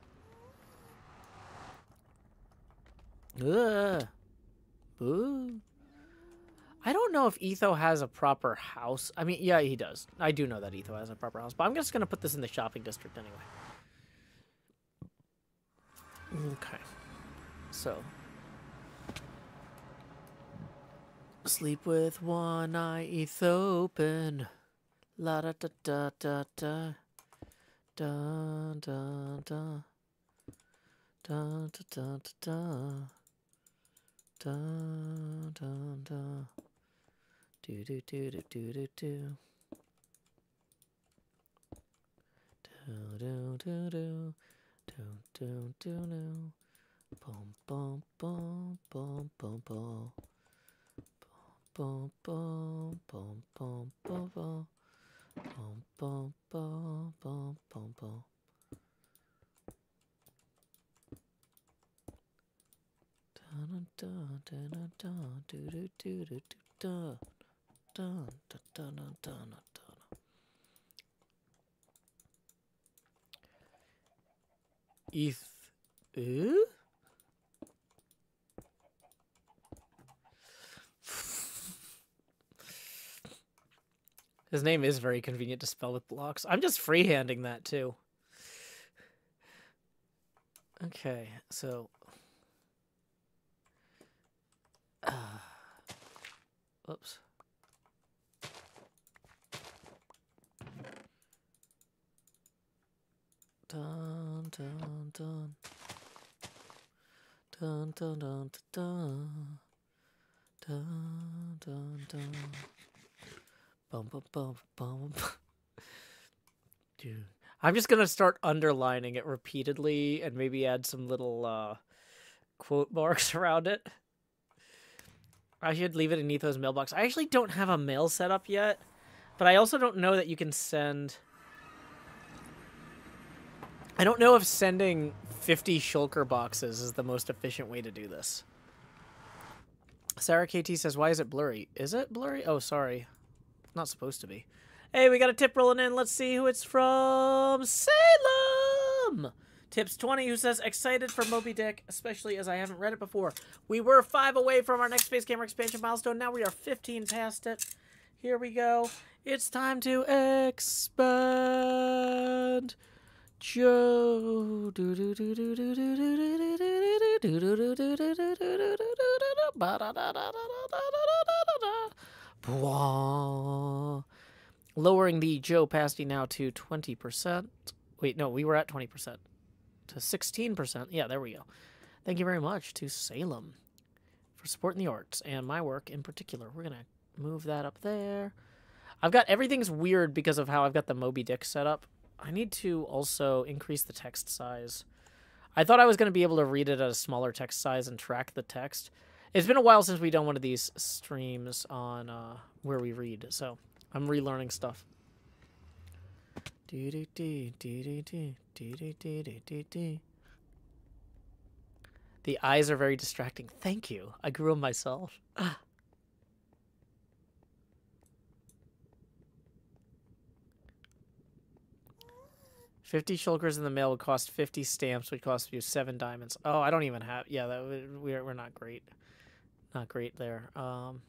Ugh. Ooh. I don't know if Etho has a proper house. I mean, yeah, he does. I do know that Etho has a proper house, but I'm just going to put this in the shopping district anyway. Okay. So. Sleep with one eye open. La da da da da da. Da da da. Da da da da da. Da da da. Do do do do do do do. Do do do do. Do do do do. Bum bum bum bum bum bum. Bum bum bum bum bum bum. Bum bum bum bum bum bum. Dun dun dun dun dun do do do do dun Eh? His name is very convenient to spell with blocks. I'm just freehanding that too. Okay, so. Uh, oops. Dun dun dun. Dun dun dun dun. Dun dun dun. Bum bum bum bum. <laughs> Dude. I'm just gonna start underlining it repeatedly and maybe add some little uh, quote marks <laughs> around it. I should leave it in Etho's mailbox. I actually don't have a mail set up yet, but I also don't know that you can send. I don't know if sending 50 shulker boxes is the most efficient way to do this. Sarah KT says, Why is it blurry? Is it blurry? Oh, sorry. Not supposed to be. Hey, we got a tip rolling in. Let's see who it's from. Salem! Tips 20, who says, excited for Moby Dick, especially as I haven't read it before. We were five away from our next Face Camera expansion milestone. Now we are 15 past it. Here we go. It's time to expand. Joe. Lowering the Joe opacity now to 20%. Wait, no, we were at 20%. To 16%. Yeah, there we go. Thank you very much to Salem for supporting the arts and my work in particular. We're going to move that up there. I've got everything's weird because of how I've got the Moby Dick set up. I need to also increase the text size. I thought I was going to be able to read it at a smaller text size and track the text. It's been a while since we've done one of these streams on uh, where we read, so I'm relearning stuff. The eyes are very distracting. Thank you. I grew them myself. <laughs> 50 shulkers in the mail would cost 50 stamps, which cost you 7 diamonds. Oh, I don't even have... Yeah, that we're, we're not great. Not great there. Um,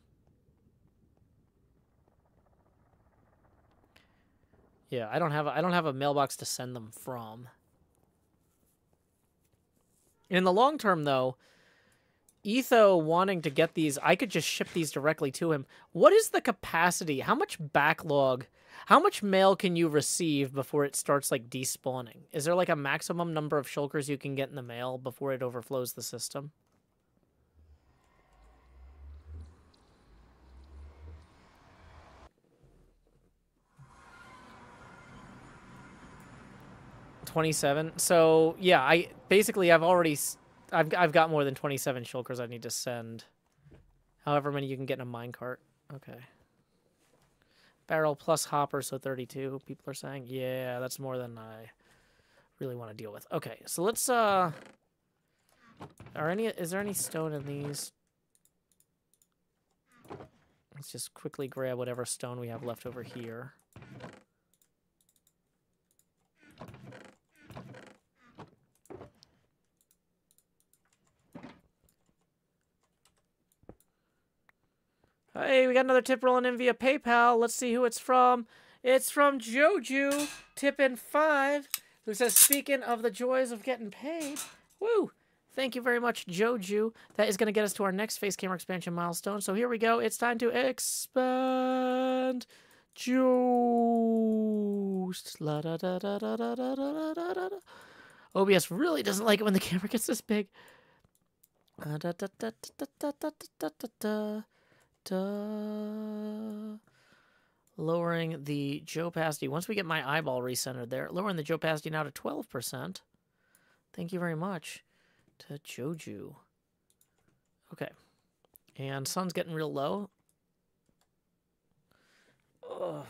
yeah, I don't have a, I don't have a mailbox to send them from. In the long term, though, Etho wanting to get these, I could just ship these directly to him. What is the capacity? How much backlog how much mail can you receive before it starts like despawning? Is there like a maximum number of shulkers you can get in the mail before it overflows the system? Twenty-seven. So yeah, I basically I've already I've I've got more than twenty-seven shulkers I need to send. However many you can get in a minecart. Okay. Barrel plus hopper, so 32. People are saying, yeah, that's more than I really want to deal with. Okay, so let's, uh... Are any, is there any stone in these? Let's just quickly grab whatever stone we have left over here. Hey, we got another tip rolling in via PayPal. Let's see who it's from. It's from Joju, tip in five, who says, speaking of the joys of getting paid, woo, thank you very much, Joju. That is going to get us to our next face camera expansion milestone. So here we go. It's time to expand Joost. La da da da da da da da da da. OBS really doesn't like it when the camera gets this big. Da da da da da da da da da da. Da. Lowering the Joe opacity. Once we get my eyeball recentered there, lowering the Joe opacity now to 12%. Thank you very much to Joju. Okay. And sun's getting real low. Ugh.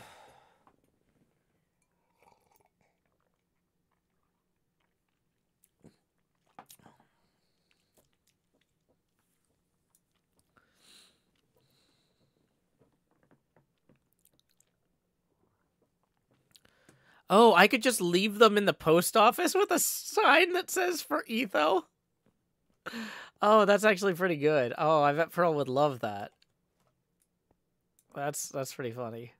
Oh, I could just leave them in the post office with a sign that says for Etho? Oh, that's actually pretty good. Oh, I bet Pearl would love that. That's that's pretty funny.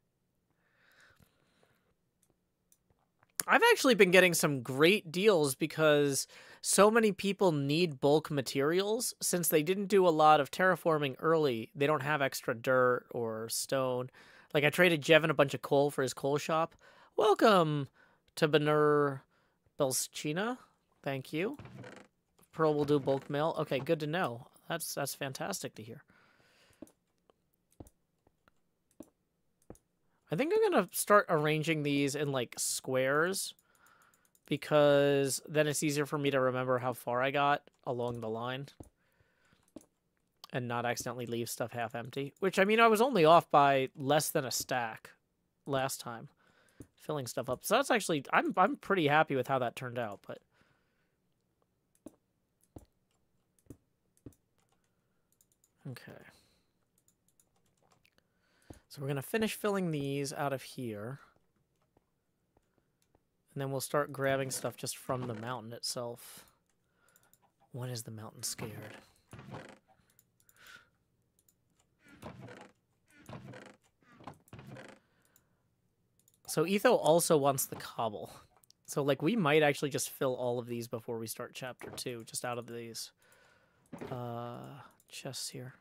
I've actually been getting some great deals because so many people need bulk materials since they didn't do a lot of terraforming early. They don't have extra dirt or stone. Like I traded Jevin a bunch of coal for his coal shop. Welcome to Benur Belschina. Thank you. Pearl will do bulk mail. Okay, good to know. That's that's fantastic to hear. I think I'm going to start arranging these in like squares because then it's easier for me to remember how far I got along the line and not accidentally leave stuff half empty. Which, I mean, I was only off by less than a stack last time filling stuff up. So that's actually I'm I'm pretty happy with how that turned out, but Okay. So we're going to finish filling these out of here. And then we'll start grabbing stuff just from the mountain itself. When is the mountain scared? So Etho also wants the cobble. So like we might actually just fill all of these before we start chapter two, just out of these uh, chests here.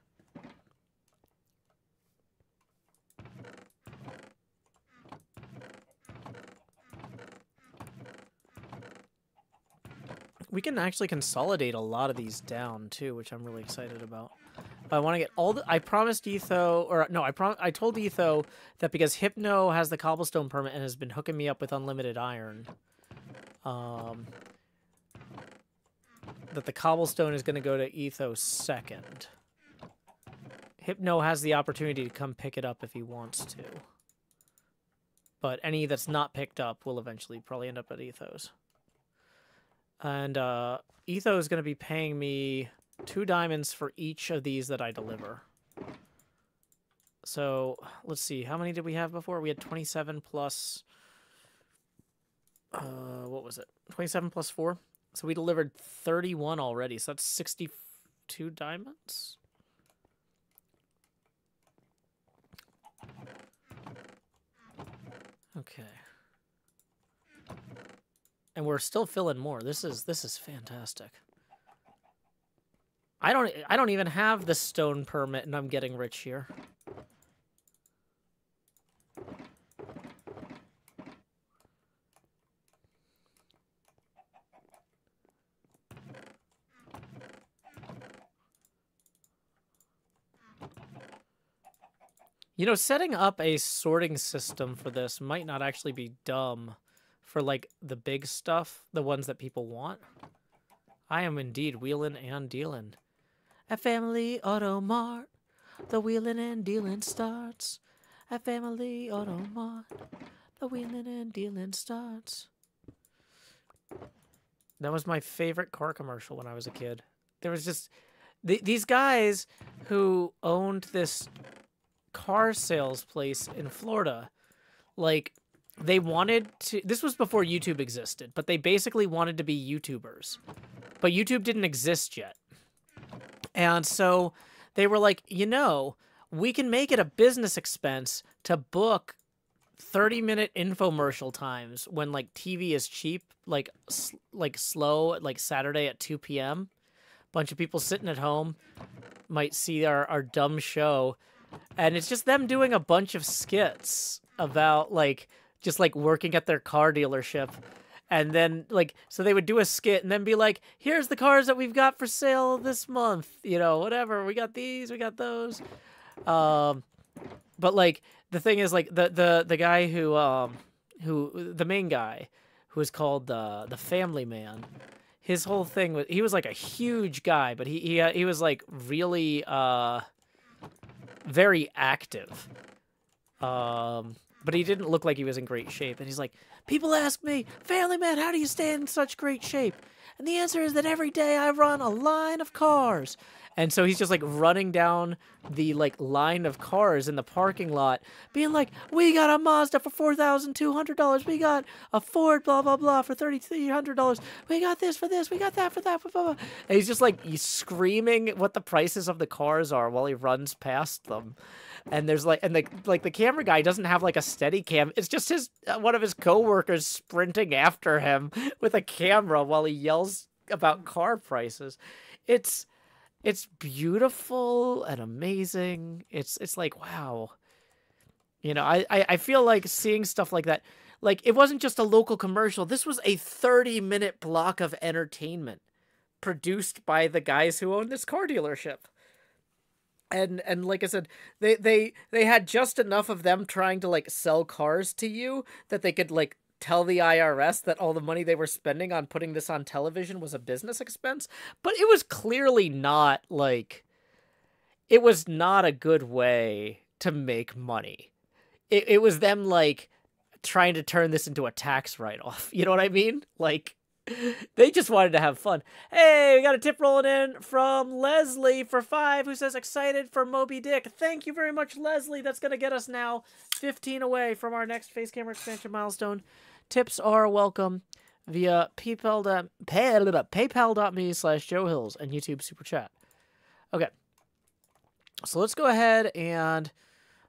We can actually consolidate a lot of these down too, which I'm really excited about. I want to get all the. I promised Etho, or no, I prom. I told Etho that because Hypno has the cobblestone permit and has been hooking me up with unlimited iron, um, that the cobblestone is going to go to Etho second. Hypno has the opportunity to come pick it up if he wants to. But any that's not picked up will eventually probably end up at Ethos. And uh, Etho is going to be paying me two diamonds for each of these that I deliver. So let's see, how many did we have before? We had 27 plus, uh, what was it? 27 plus four. So we delivered 31 already. So that's 62 diamonds. Okay. And we're still filling more. This is this is fantastic. I don't I don't even have the stone permit and I'm getting rich here. You know, setting up a sorting system for this might not actually be dumb for like the big stuff, the ones that people want. I am indeed wheeling and dealing. At Family Auto Mart, the wheeling and dealing starts. At Family Auto Mart, the wheeling and dealing starts. That was my favorite car commercial when I was a kid. There was just th these guys who owned this car sales place in Florida. Like they wanted to this was before YouTube existed, but they basically wanted to be YouTubers. But YouTube didn't exist yet. And so they were like, you know, we can make it a business expense to book 30 minute infomercial times when like TV is cheap, like like slow, like Saturday at 2 p.m. Bunch of people sitting at home might see our, our dumb show and it's just them doing a bunch of skits about like just like working at their car dealership and then like so they would do a skit and then be like here's the cars that we've got for sale this month you know whatever we got these we got those um but like the thing is like the the the guy who um who the main guy who is called uh, the family man his whole thing was he was like a huge guy but he he, uh, he was like really uh very active. Um, but he didn't look like he was in great shape. And he's like, people ask me, family man, how do you stay in such great shape? And the answer is that every day I run a line of cars. And so he's just like running down the like line of cars in the parking lot, being like, "We got a Mazda for four thousand two hundred dollars. We got a Ford, blah blah blah, for thirty three hundred dollars. We got this for this. We got that for that." Blah, blah, blah. And he's just like he's screaming what the prices of the cars are while he runs past them. And there's like, and the like the camera guy doesn't have like a steady cam. It's just his uh, one of his coworkers sprinting after him <laughs> with a camera while he yells about car prices. It's it's beautiful and amazing. It's it's like wow. You know, I, I, I feel like seeing stuff like that. Like it wasn't just a local commercial. This was a 30 minute block of entertainment produced by the guys who own this car dealership. And and like I said, they they they had just enough of them trying to like sell cars to you that they could like tell the IRS that all the money they were spending on putting this on television was a business expense, but it was clearly not like it was not a good way to make money. It it was them like trying to turn this into a tax write-off. <laughs> You know what I mean? Like <laughs> they just wanted to have fun. Hey, we got a tip rolling in from Leslie for five, who says excited for Moby Dick. Thank you very much, Leslie. That's gonna get us now 15 away from our next face camera expansion milestone. Tips are welcome via PayPal, paypal.me slash Joe Hills and YouTube Super Chat. Okay. So let's go ahead and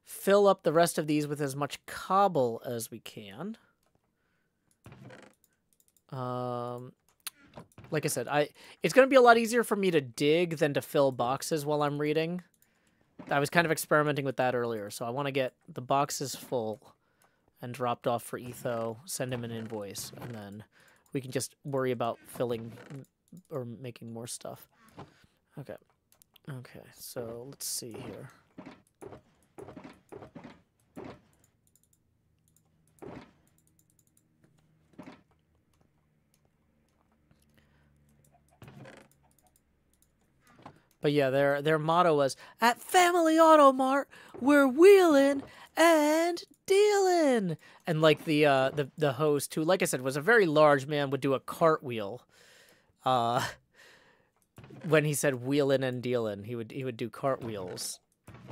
fill up the rest of these with as much cobble as we can. Um, like I said, I it's going to be a lot easier for me to dig than to fill boxes while I'm reading. I was kind of experimenting with that earlier, so I want to get the boxes full and dropped off for Etho, send him an invoice, and then we can just worry about filling or making more stuff. Okay. Okay, so let's see here. But yeah, their their motto was at Family Auto Mart, we're wheeling and dealing. And like the uh the the host who like I said was a very large man would do a cartwheel. Uh when he said wheeling and dealing, he would he would do cartwheels.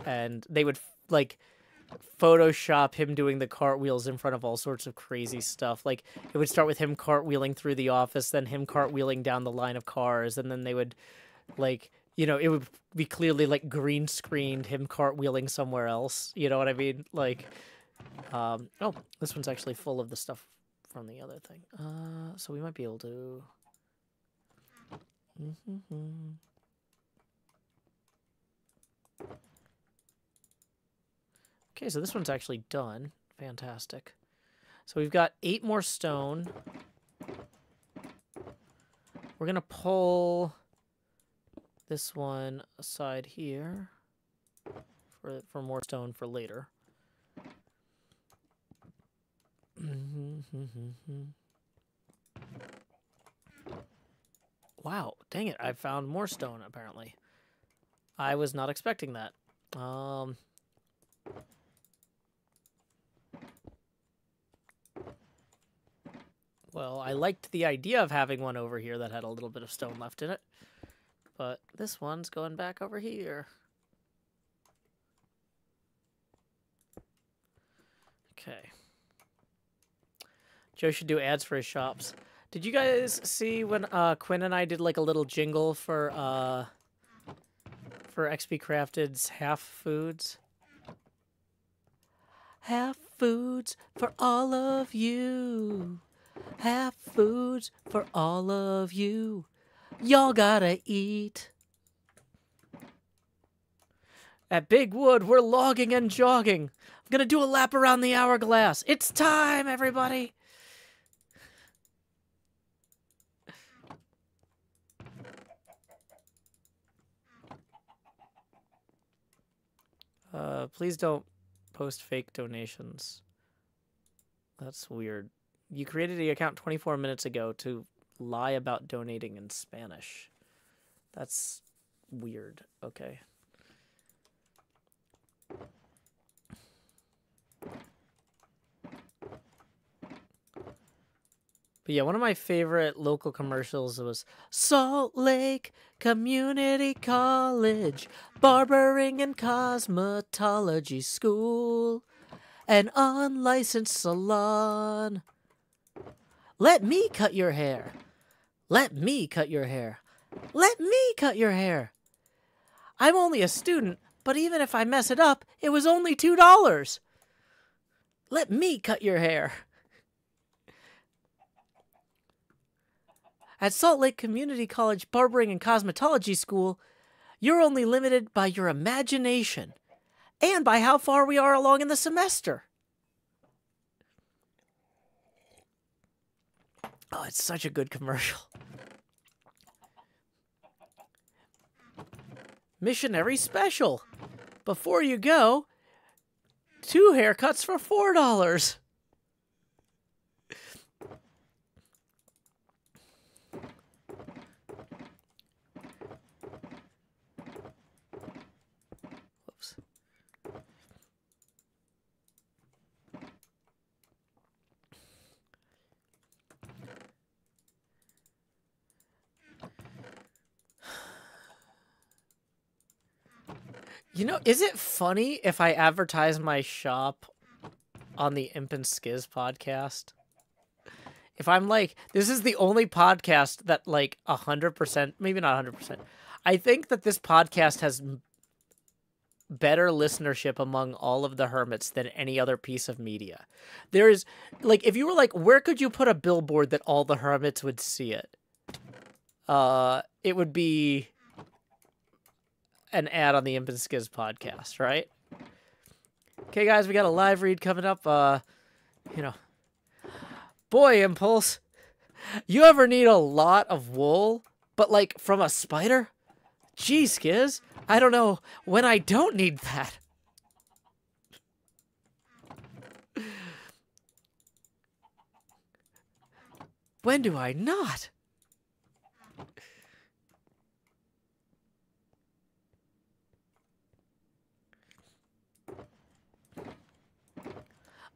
And they would like Photoshop him doing the cartwheels in front of all sorts of crazy stuff. Like it would start with him cartwheeling through the office, then him cartwheeling down the line of cars, and then they would like you know, it would be clearly like green screened him cartwheeling somewhere else. You know what I mean? Like, um, oh, this one's actually full of the stuff from the other thing. Uh, so we might be able to. Mm-hmm. Okay, so this one's actually done. Fantastic. So we've got eight more stone. We're going to pull this one aside here for, for more stone for later. wow, dang it, I found more stone apparently. I was not expecting that. Um, well, I liked the idea of having one over here that had a little bit of stone left in it. But this one's going back over here. Okay. Joe should do ads for his shops. Did you guys see when uh, Quinn and I did like a little jingle for uh, for XP Crafted's Half Foods? Half foods for all of you. Half foods for all of you. Y'all gotta eat. At Big Wood, we're logging and jogging. I'm gonna do a lap around the hourglass. It's time, everybody. Uh, please don't post fake donations. That's weird. You created the account 24 minutes ago to lie about donating in Spanish. That's weird. Okay. But yeah, one of my favorite local commercials was Salt Lake Community College, Barbering and Cosmetology School, an unlicensed salon. Let me cut your hair. Let me cut your hair. Let me cut your hair. I'm only a student, but even if I mess it up, it was only $2. Let me cut your hair. At Salt Lake Community College Barbering and Cosmetology School, you're only limited by your imagination and by how far we are along in the semester. Oh, it's such a good commercial. Missionary special. Before you go, two haircuts for $4. You know, is it funny if I advertise my shop on the Imp and Skiz podcast? If I'm like, this is the only podcast that like a hundred percent, maybe not hundred percent. I think that this podcast has better listenership among all of the hermits than any other piece of media. There is like, if you were like, where could you put a billboard that all the hermits would see it? Uh, it would be an ad on the Imp and Skiz podcast, right? Okay, guys, we got a live read coming up. Uh, you know, boy, Impulse, you ever need a lot of wool, but like from a spider? Gee, Skiz, I don't know when I don't need that. When do I not?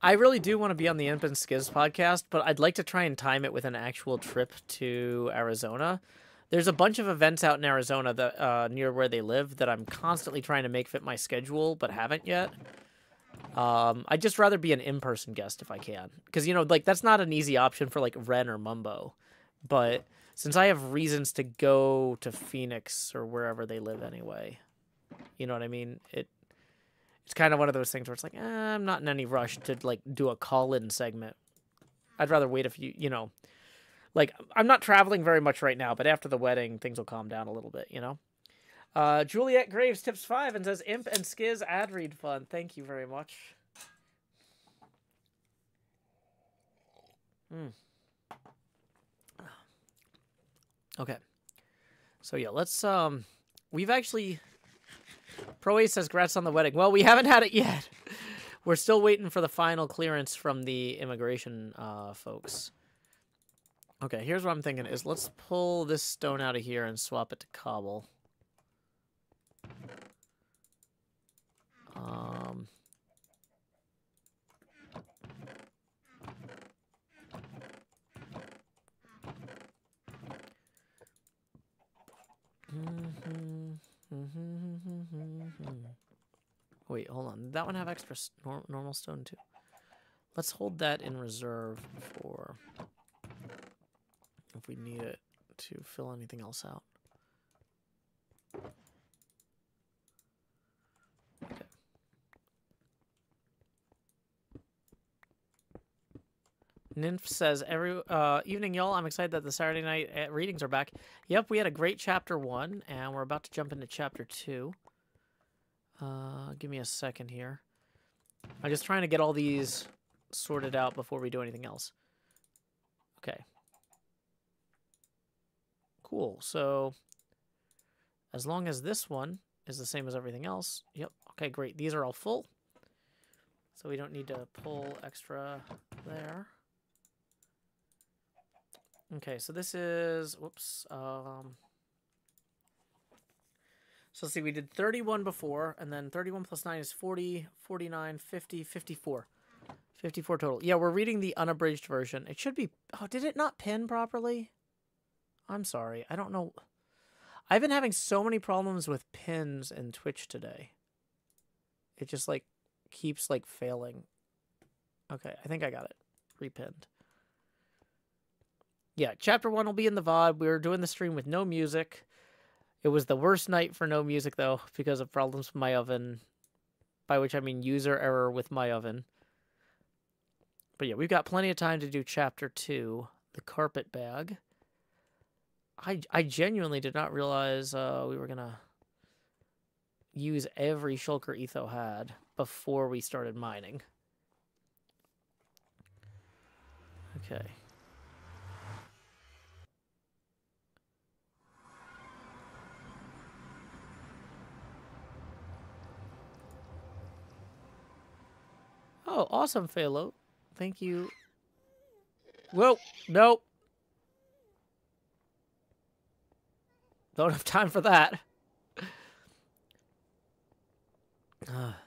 I really do want to be on the Imp and Skiz podcast, but I'd like to try and time it with an actual trip to Arizona. There's a bunch of events out in Arizona that uh, near where they live that I'm constantly trying to make fit my schedule, but haven't yet. Um, I'd just rather be an in-person guest if I can, because you know, like that's not an easy option for like Ren or Mumbo. But since I have reasons to go to Phoenix or wherever they live anyway, you know what I mean? It it's kind of one of those things where it's like, eh, I'm not in any rush to like do a call-in segment. I'd rather wait a few, you know, like I'm not traveling very much right now, but after the wedding, things will calm down a little bit, you know. Uh, Juliet Graves tips five and says, "Imp and Skiz ad read fun." Thank you very much. Hmm. Okay. So yeah, let's um we've actually Pro Ace says congrats on the wedding. Well, we haven't had it yet. <laughs> We're still waiting for the final clearance from the immigration uh folks. Okay, here's what I'm thinking is let's pull this stone out of here and swap it to cobble. Um Mm-hmm, mm-hmm. Wait, hold on. Did that one have extra nor normal stone too? Let's hold that in reserve for if we need it to fill anything else out. Nymph says, "Every uh, evening, y'all. I'm excited that the Saturday night uh, readings are back. Yep, we had a great chapter one, and we're about to jump into chapter two. Uh, give me a second here. I'm just trying to get all these sorted out before we do anything else. Okay. Cool. So, as long as this one is the same as everything else, yep. Okay, great. These are all full. So we don't need to pull extra there. Okay, so this is, whoops, um, so let's see, we did 31 before, and then 31 plus 9 is 40, 49, 50, 54. 54 total. Yeah, we're reading the unabridged version. It should be, oh, did it not pin properly? I'm sorry, I don't know. I've been having so many problems with pins in Twitch today. It just, like, keeps, like, failing. Okay, I think I got it. Repinned. Yeah, chapter one will be in the VOD. We are doing the stream with no music. It was the worst night for no music, though, because of problems with my oven. By which I mean user error with my oven. But yeah, we've got plenty of time to do chapter two, the carpet bag. I, I genuinely did not realize uh, we were going to use every shulker Etho had before we started mining. Okay. Oh, awesome, Phalo. Thank you. Whoa, nope. Don't have time for that. Uh. <sighs>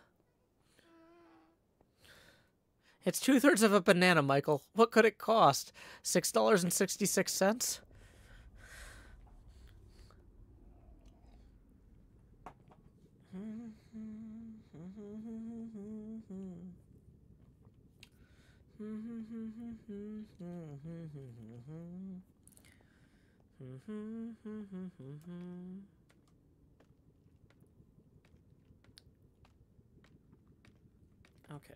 It's two thirds of a banana, Michael. What could it cost? Six dollars and sixty six cents? Mm-hmm. Mm-hmm. Mm-hmm. Okay.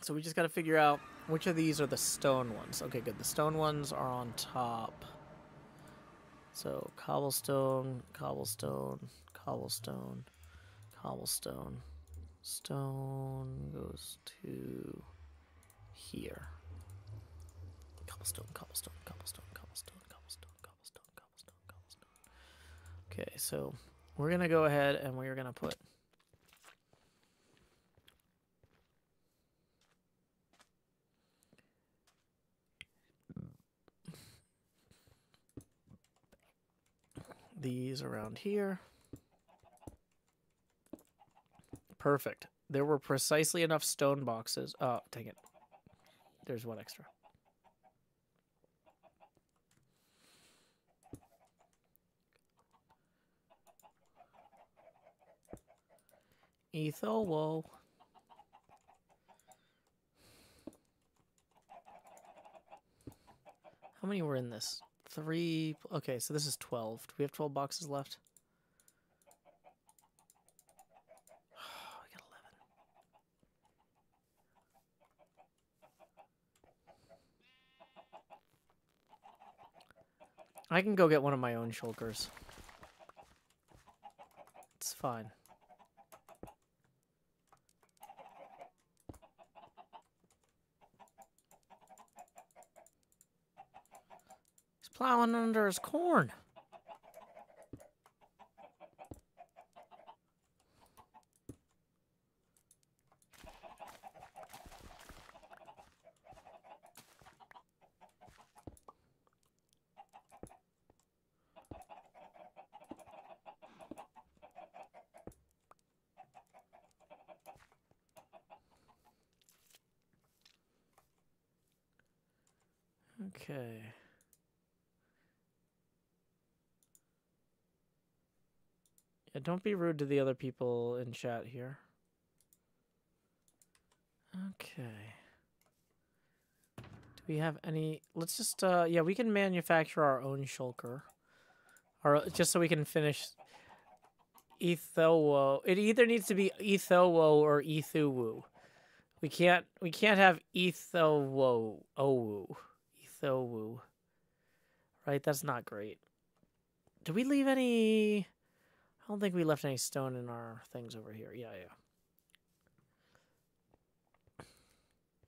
So we just got to figure out which of these are the stone ones. Okay, good. The stone ones are on top. So cobblestone, cobblestone, cobblestone, cobblestone. Stone goes to here. Cobblestone, cobblestone, cobblestone, cobblestone, cobblestone, cobblestone, cobblestone, cobblestone. Okay, so we're going to go ahead and we're going to put... these around here. Perfect. There were precisely enough stone boxes. Oh, dang it. There's one extra. Ethel, whoa. How many were in this? Three. Okay, so this is 12. Do we have 12 boxes left? I can go get one of my own shulkers. It's fine. He's plowing under his corn. Okay. Yeah, don't be rude to the other people in chat here. Okay. Do we have any? Let's just, uh, yeah, we can manufacture our own shulker. Or just so we can finish Ethowo. It either needs to be Ethowo or Ethuwu. We can't, we can't have Ethowo. Owu. Ethowu. Right, that's not great. Do we leave any... I don't think we left any stone in our things over here. Yeah,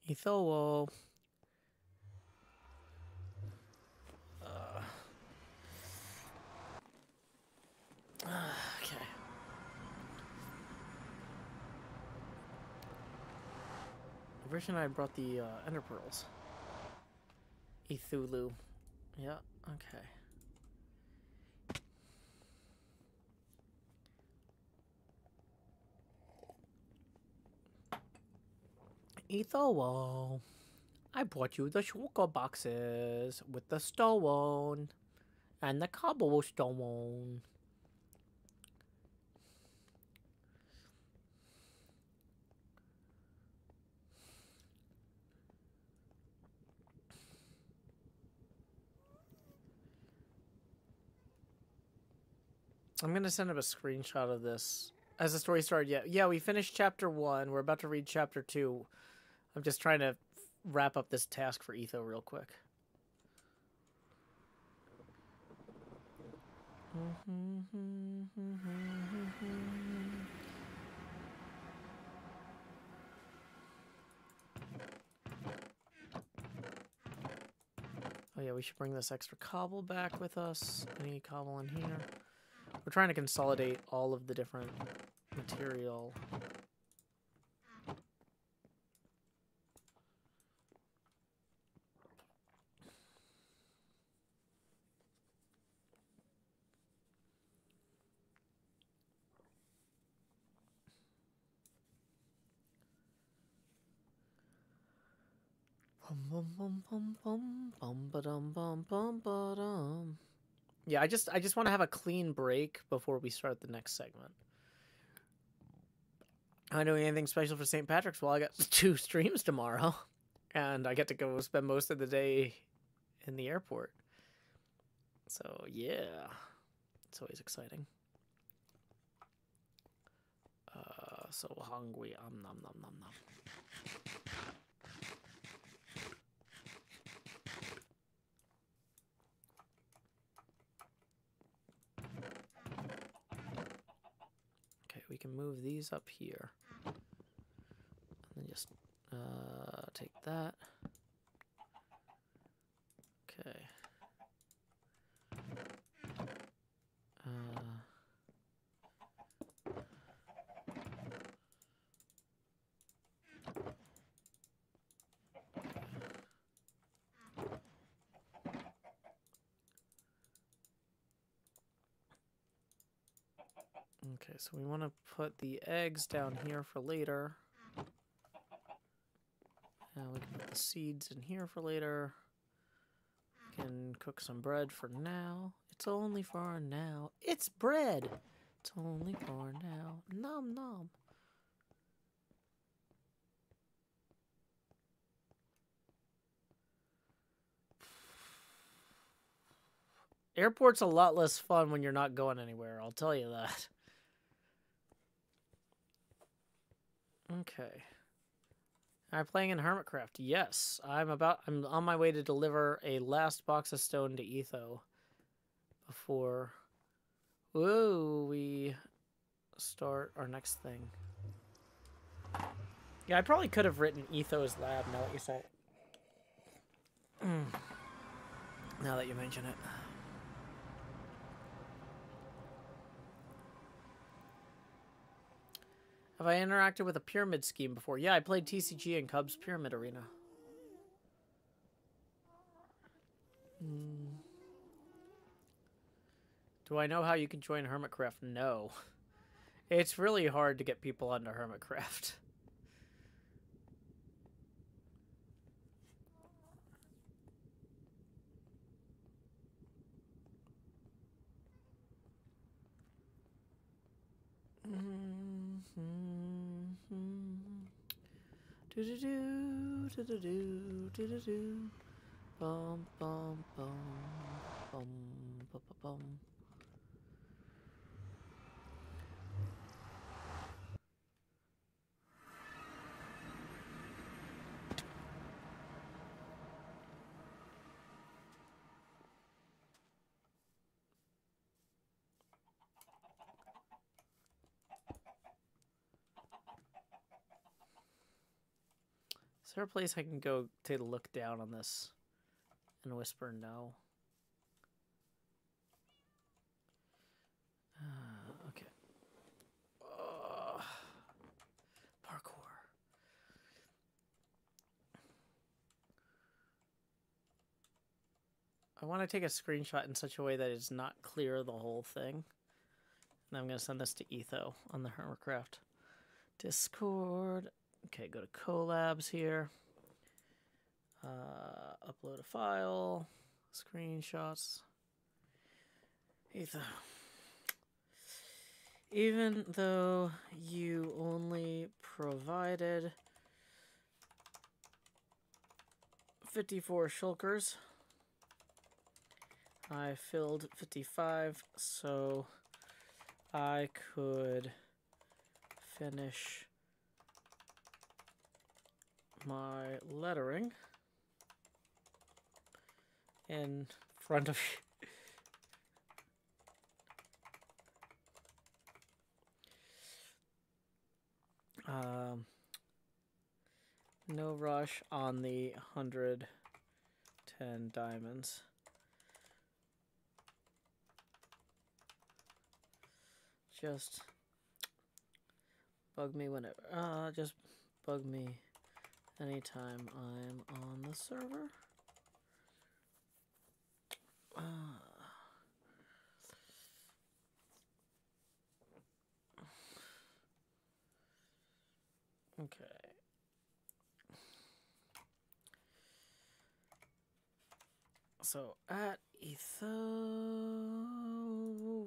yeah. Ethowo. Uh, <sighs> okay. I wish I brought the uh, ender pearls. Ethulu. Yeah, okay. Ethowo. I brought you the shulker boxes with the stone and the cobblestone. I'm gonna send up a screenshot of this. As the story started, yeah, yeah, we finished chapter one. We're about to read chapter two. I'm just trying to wrap up this task for Etho real quick. Oh yeah, we should bring this extra cobble back with us. Any cobble in here? We're trying to consolidate all of the different material. Bum bum bum bum bum bum ba dum bum bum ba dum. Yeah, I just I just want to have a clean break before we start the next segment. Am I doing anything special for St. Patrick's? Well, I got <laughs> two streams tomorrow, and I get to go spend most of the day in the airport. So yeah, it's always exciting. Uh, so hungry. Um, nom nom nom nom. Okay, we can move these up here. And then just uh, take that. Okay. Uh, Okay, so we want to put the eggs down here for later. And we can put the seeds in here for later. We can cook some bread for now. It's only for now. It's bread! It's only for now. Nom nom. Airport's a lot less fun when you're not going anywhere, I'll tell you that. Okay. Am I playing in Hermitcraft? Yes. I'm about I'm on my way to deliver a last box of stone to Etho before whoa we start our next thing. Yeah, I probably could have written Etho's lab now that you say it. <clears throat> now that you mention it. Have I interacted with a pyramid scheme before? Yeah, I played TCG in Cubs Pyramid Arena. Hmm. Do I know how you can join Hermitcraft? No. <laughs> It's really hard to get people onto Hermitcraft. <laughs> Do do do do do do do do do. Bum bum bum bum bum bum bum. There a place I can go to look down on this and whisper no? Uh, okay. Ugh. parkour. I want to take a screenshot in such a way that it's not clear the whole thing. And I'm going to send this to Etho on the Hermitcraft Discord. Okay, go to collabs here. Uh, upload a file, screenshots. Etho. Even though you only provided 54 shulkers, I filled 55 so I could finish my lettering in front of <laughs> you. um, no rush on the 110 diamonds. Just bug me whenever. Uh, just bug me anytime I'm on the server. Uh, okay. So at Etho,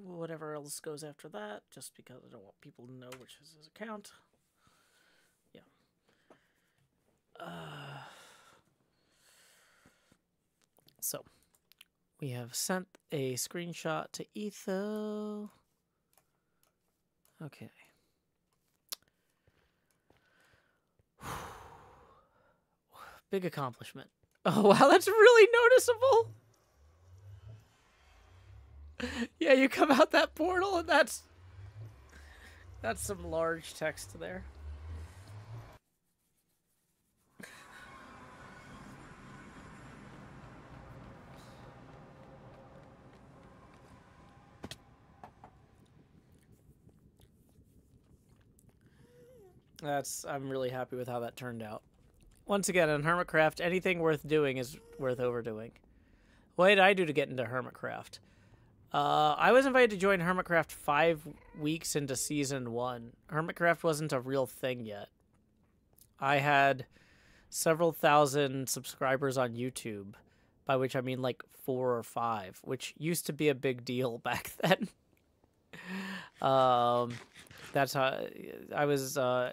whatever else goes after that, just because I don't want people to know which is his account. Yeah. Uh, so we have sent a screenshot to Etho. Okay. <sighs> Big accomplishment. <laughs> Oh wow, that's really noticeable. <laughs> yeah, you come out that portal and that's that's some large text there. That's I'm really happy with how that turned out. Once again, in Hermitcraft, anything worth doing is worth overdoing. What did I do to get into Hermitcraft? Uh, I was invited to join Hermitcraft five weeks into season one. Hermitcraft wasn't a real thing yet. I had several thousand subscribers on YouTube, by which I mean like four or five, which used to be a big deal <laughs> back then. um, that's how I was. Uh,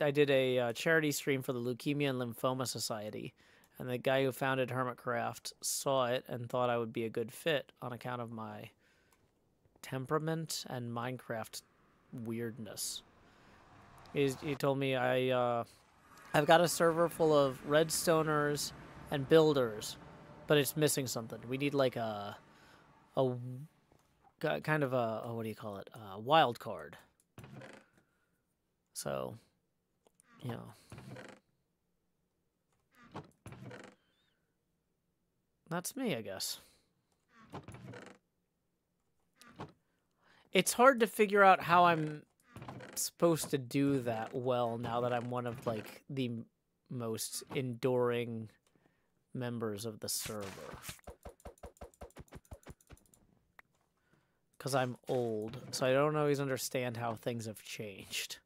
I did a uh, charity stream for the Leukemia and Lymphoma Society and the guy who founded Hermitcraft saw it and thought I would be a good fit on account of my temperament and Minecraft weirdness. He's, he told me I uh, I've got a server full of redstoners and builders, but it's missing something. We need like a a kind of a, a what do you call it? A wild card. So, you know. That's me, I guess. It's hard to figure out how I'm supposed to do that well now that I'm one of like the most enduring members of the server. Cuz I'm old, so I don't always understand how things have changed.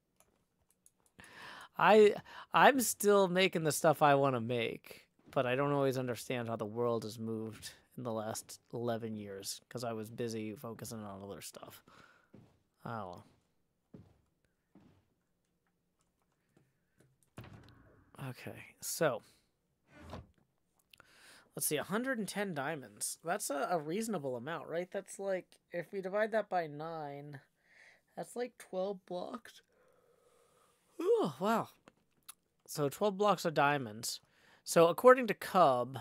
I I'm still making the stuff I want to make but I don't always understand how the world has moved in the last 11 years because I was busy focusing on other stuff. Oh. Okay, so let's see 110 diamonds that's a, a, reasonable amount right that's like if we divide that by 9 that's like 12 blocks oh wow so 12 blocks of diamonds so according to Cub,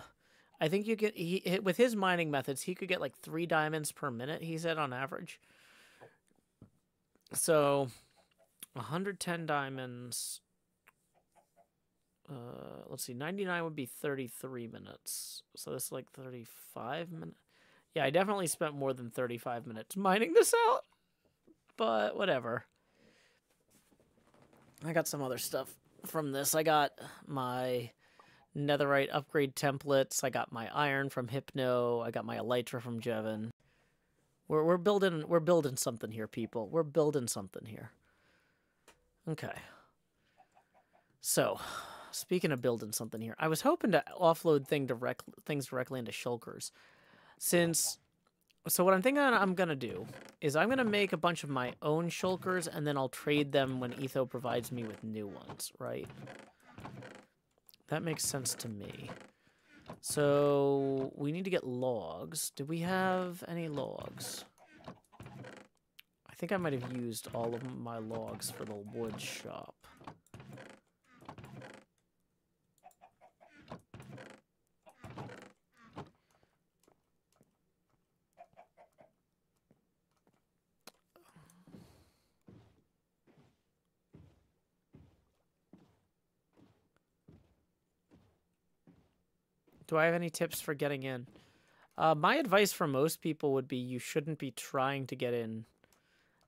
I think you get he with his mining methods, he could get like three diamonds per minute. He said on average. So, 110 diamonds. Uh, let's see, 99 would be 33 minutes. So this is like 35 minutes. Yeah, I definitely spent more than 35 minutes mining this out. But whatever. I got some other stuff from this. I got my netherite upgrade templates. I got my iron from Hypno. I got my elytra from Jevin. We're we're building we're building something here, people. We're building something here. Okay. So, speaking of building something here, I was hoping to offload thing direct things directly into shulkers. Since so what I'm thinking I'm gonna do is I'm gonna make a bunch of my own shulkers and then I'll trade them when Etho provides me with new ones, right? That makes sense to me. So we need to get logs. Do we have any logs? I think I might have used all of my logs for the wood shop. Do I have any tips for getting in? Uh, my advice for most people would be you shouldn't be trying to get in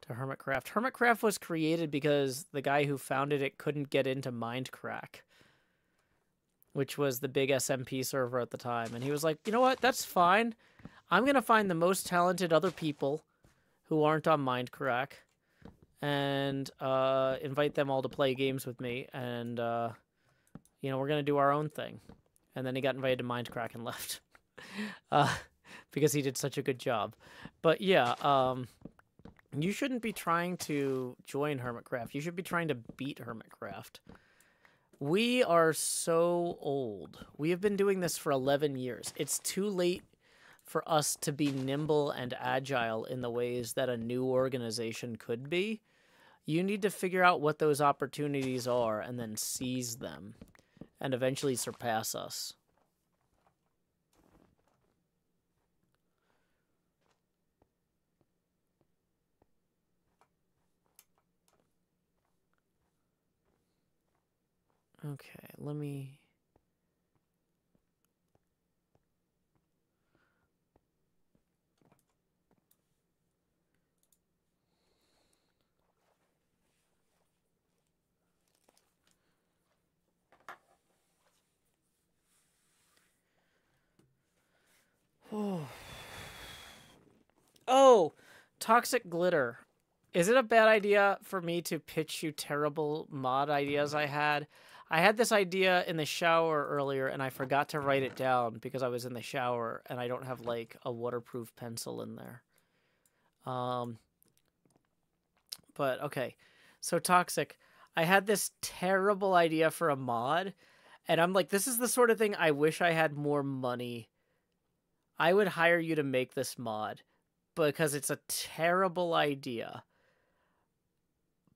to Hermitcraft. Hermitcraft was created because the guy who founded it couldn't get into Mindcrack, which was the big SMP server at the time. And he was like, you know what? That's fine. I'm going to find the most talented other people who aren't on Mindcrack and uh, invite them all to play games with me. And, uh, you know, we're going to do our own thing and then he got invited to Mindcrack and left <laughs> uh, because he did such a good job. But yeah, um, you shouldn't be trying to join Hermitcraft. You should be trying to beat Hermitcraft. We are so old. We have been doing this for 11 years. It's too late for us to be nimble and agile in the ways that a new organization could be. You need to figure out what those opportunities are and then seize them and eventually surpass us. Okay, let me <sighs> oh, toxic glitter. Is it a bad idea for me to pitch you terrible mod ideas I had? I had this idea in the shower earlier and I forgot to write it down because I was in the shower and I don't have like a waterproof pencil in there. Um, but okay. So toxic. I had this terrible idea for a mod and I'm like this is the sort of thing I wish I had more money I would hire you to make this mod because it's a terrible idea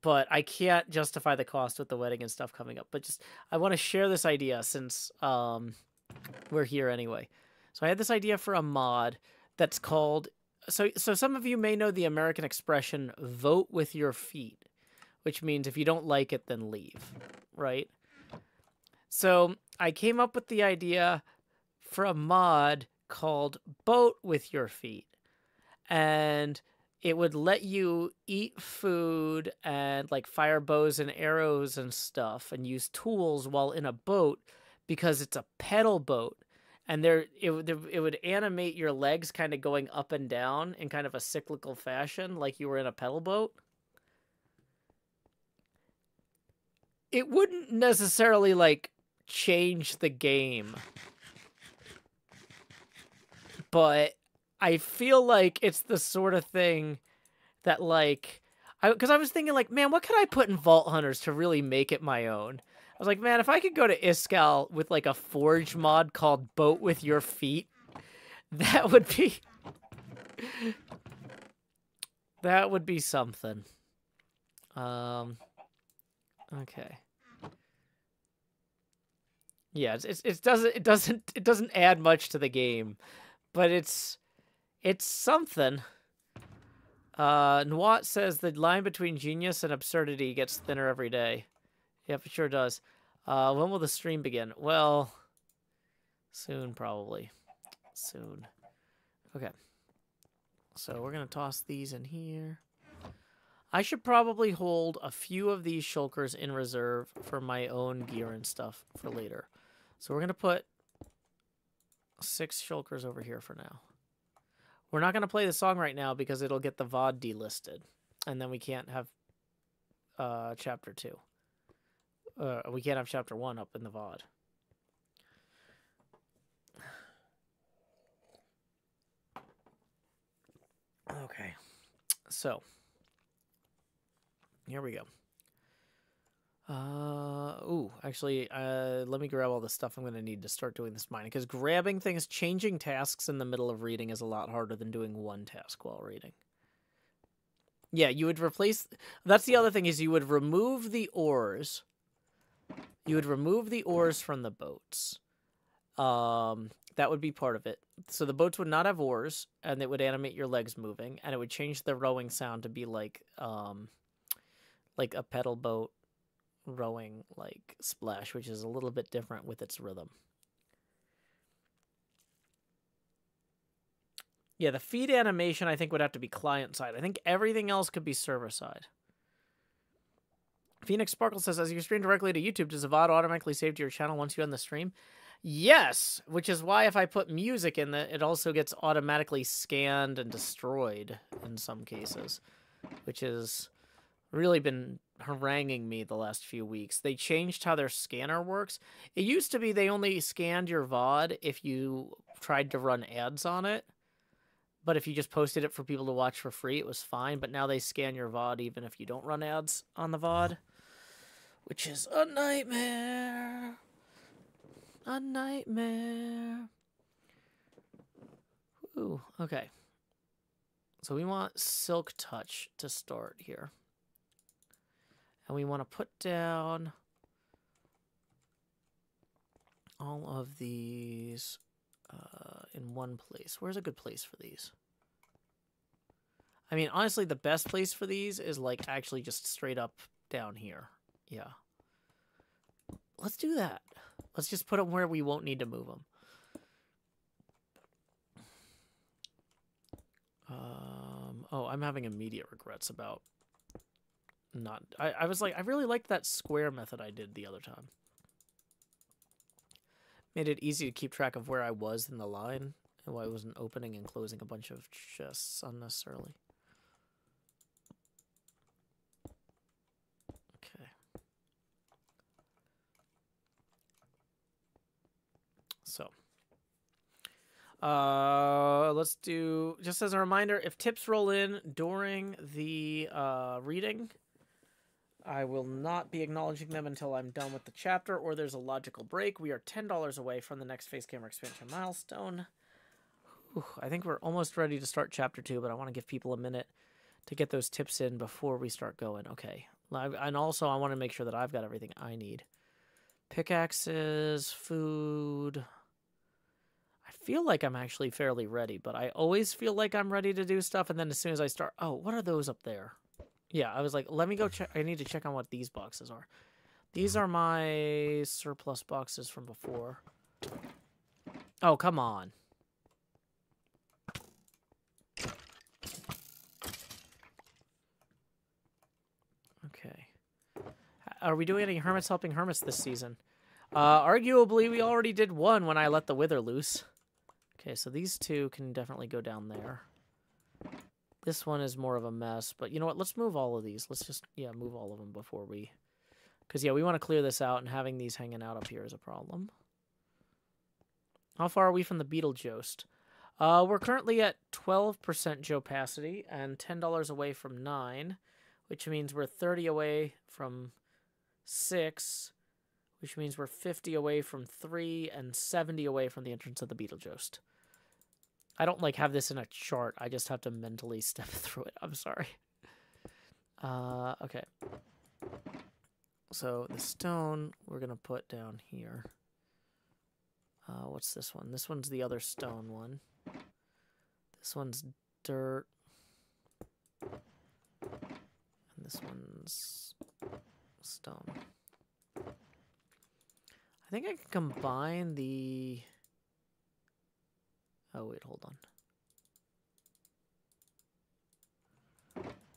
but I can't justify the cost with the wedding and stuff coming up. But just I want to share this idea since um, we're here anyway. So I had this idea for a mod that's called so so some of you may know the American expression vote with your feet, which means if you don't like it then leave, right? So I came up with the idea for a mod called boat with your feet. And it would let you eat food and like fire bows and arrows and stuff and use tools while in a boat because it's a pedal boat. And there it, it would animate your legs kind of going up and down in kind of a cyclical fashion like you were in a pedal boat. It wouldn't necessarily like change the game but I feel like it's the sort of thing that like I because I was thinking like, man, what could I put in Vault Hunters to really make it my own? I was like, man, if I could go to Iskall with like a forge mod called Boat with Your Feet, <laughs> that would be that would be something. Um okay. Yeah, it's, it's it doesn't it doesn't it doesn't add much to the game, but it's it's something. Uh, Nwat says the line between genius and absurdity gets thinner every day. Yep, it sure does. Uh, when will the stream begin? Well, soon, probably. Soon. Okay. So we're going to toss these in here. I should probably hold a few of these shulkers in reserve for my own gear and stuff for later. So we're going to put six shulkers over here for now. We're not going to play the song right now because it'll get the VOD delisted. And then we can't have uh, chapter 2. Uh, we can't have chapter 1 up in the VOD. <sighs> Okay. So, here we go. Uh, ooh, actually, uh, let me grab all the stuff I'm going to need to start doing this mining. Because grabbing things, changing tasks in the middle of reading is a lot harder than doing one task while reading. Yeah, you would replace... That's the other thing, is you would remove the oars. You would remove the oars from the boats. Um, that would be part of it. So the boats would not have oars, and it would animate your legs moving, and it would change the rowing sound to be like, um, like a pedal boat rowing like splash, which is a little bit different with its rhythm. Yeah, the feed animation I think would have to be client side. I think everything else could be server side. Phoenix Sparkle says, as you stream directly to YouTube, does the VOD automatically save to your channel once you end the stream? Yes, which is why if I put music in it, it also gets automatically scanned and destroyed in some cases, which has really been haranguing me the last few weeks. They changed how their scanner works. It used to be they only scanned your VOD if you tried to run ads on it. But if you just posted it for people to watch for free, it was fine. But now they scan your VOD even if you don't run ads on the VOD. Which is a nightmare. A nightmare. Ooh, okay. So we want Silk Touch to start here. And we want to put down all of these uh, in one place. Where's a good place for these? I mean, honestly, the best place for these is like actually just straight up down here. Yeah. Let's do that. Let's just put them where we won't need to move them. Um, oh, I'm having immediate regrets about not I, I was like I really liked that square method I did the other time. Made it easy to keep track of where I was in the line. and why I wasn't opening and closing a bunch of chests unnecessarily. Okay. So, uh, let's do just as a reminder if tips roll in during the uh, reading, I will not be acknowledging them until I'm done with the chapter or there's a logical break. We are $10 away from the next face camera expansion milestone. I think we're almost ready to start chapter two, but I want to give people a minute to get those tips in before we start going. Okay. And also, I want to make sure that I've got everything I need pickaxes, food. I feel like I'm actually fairly ready, but I always feel like I'm ready to do stuff. And then as soon as I start, oh, what are those up there? Yeah, I was like, let me go check. I need to check on what these boxes are. These are my surplus boxes from before. Oh, come on. Okay. Are we doing any Hermits Helping Hermits this season? Uh, arguably, we already did one when I let the Wither loose. Okay, so these two can definitely go down there. This one is more of a mess, but you know what? Let's move all of these. Let's just, yeah, move all of them before we... Because, yeah, we want to clear this out, and having these hanging out up here is a problem. How far are we from the Beetlejoust? Uh, we're currently at 12% Joe-pacity and $10 away from 9 which means we're 30 away from 6, which means we're 50 away from 3 and 70 away from the entrance of the Beetlejuice. I don't like have this in a chart. I just have to mentally <laughs> step through it. I'm sorry. Uh, okay. So the stone we're going to put down here. Uh, what's this one? This one's the other stone one. This one's dirt. And this one's stone. I think I can combine the... Oh, wait, hold on.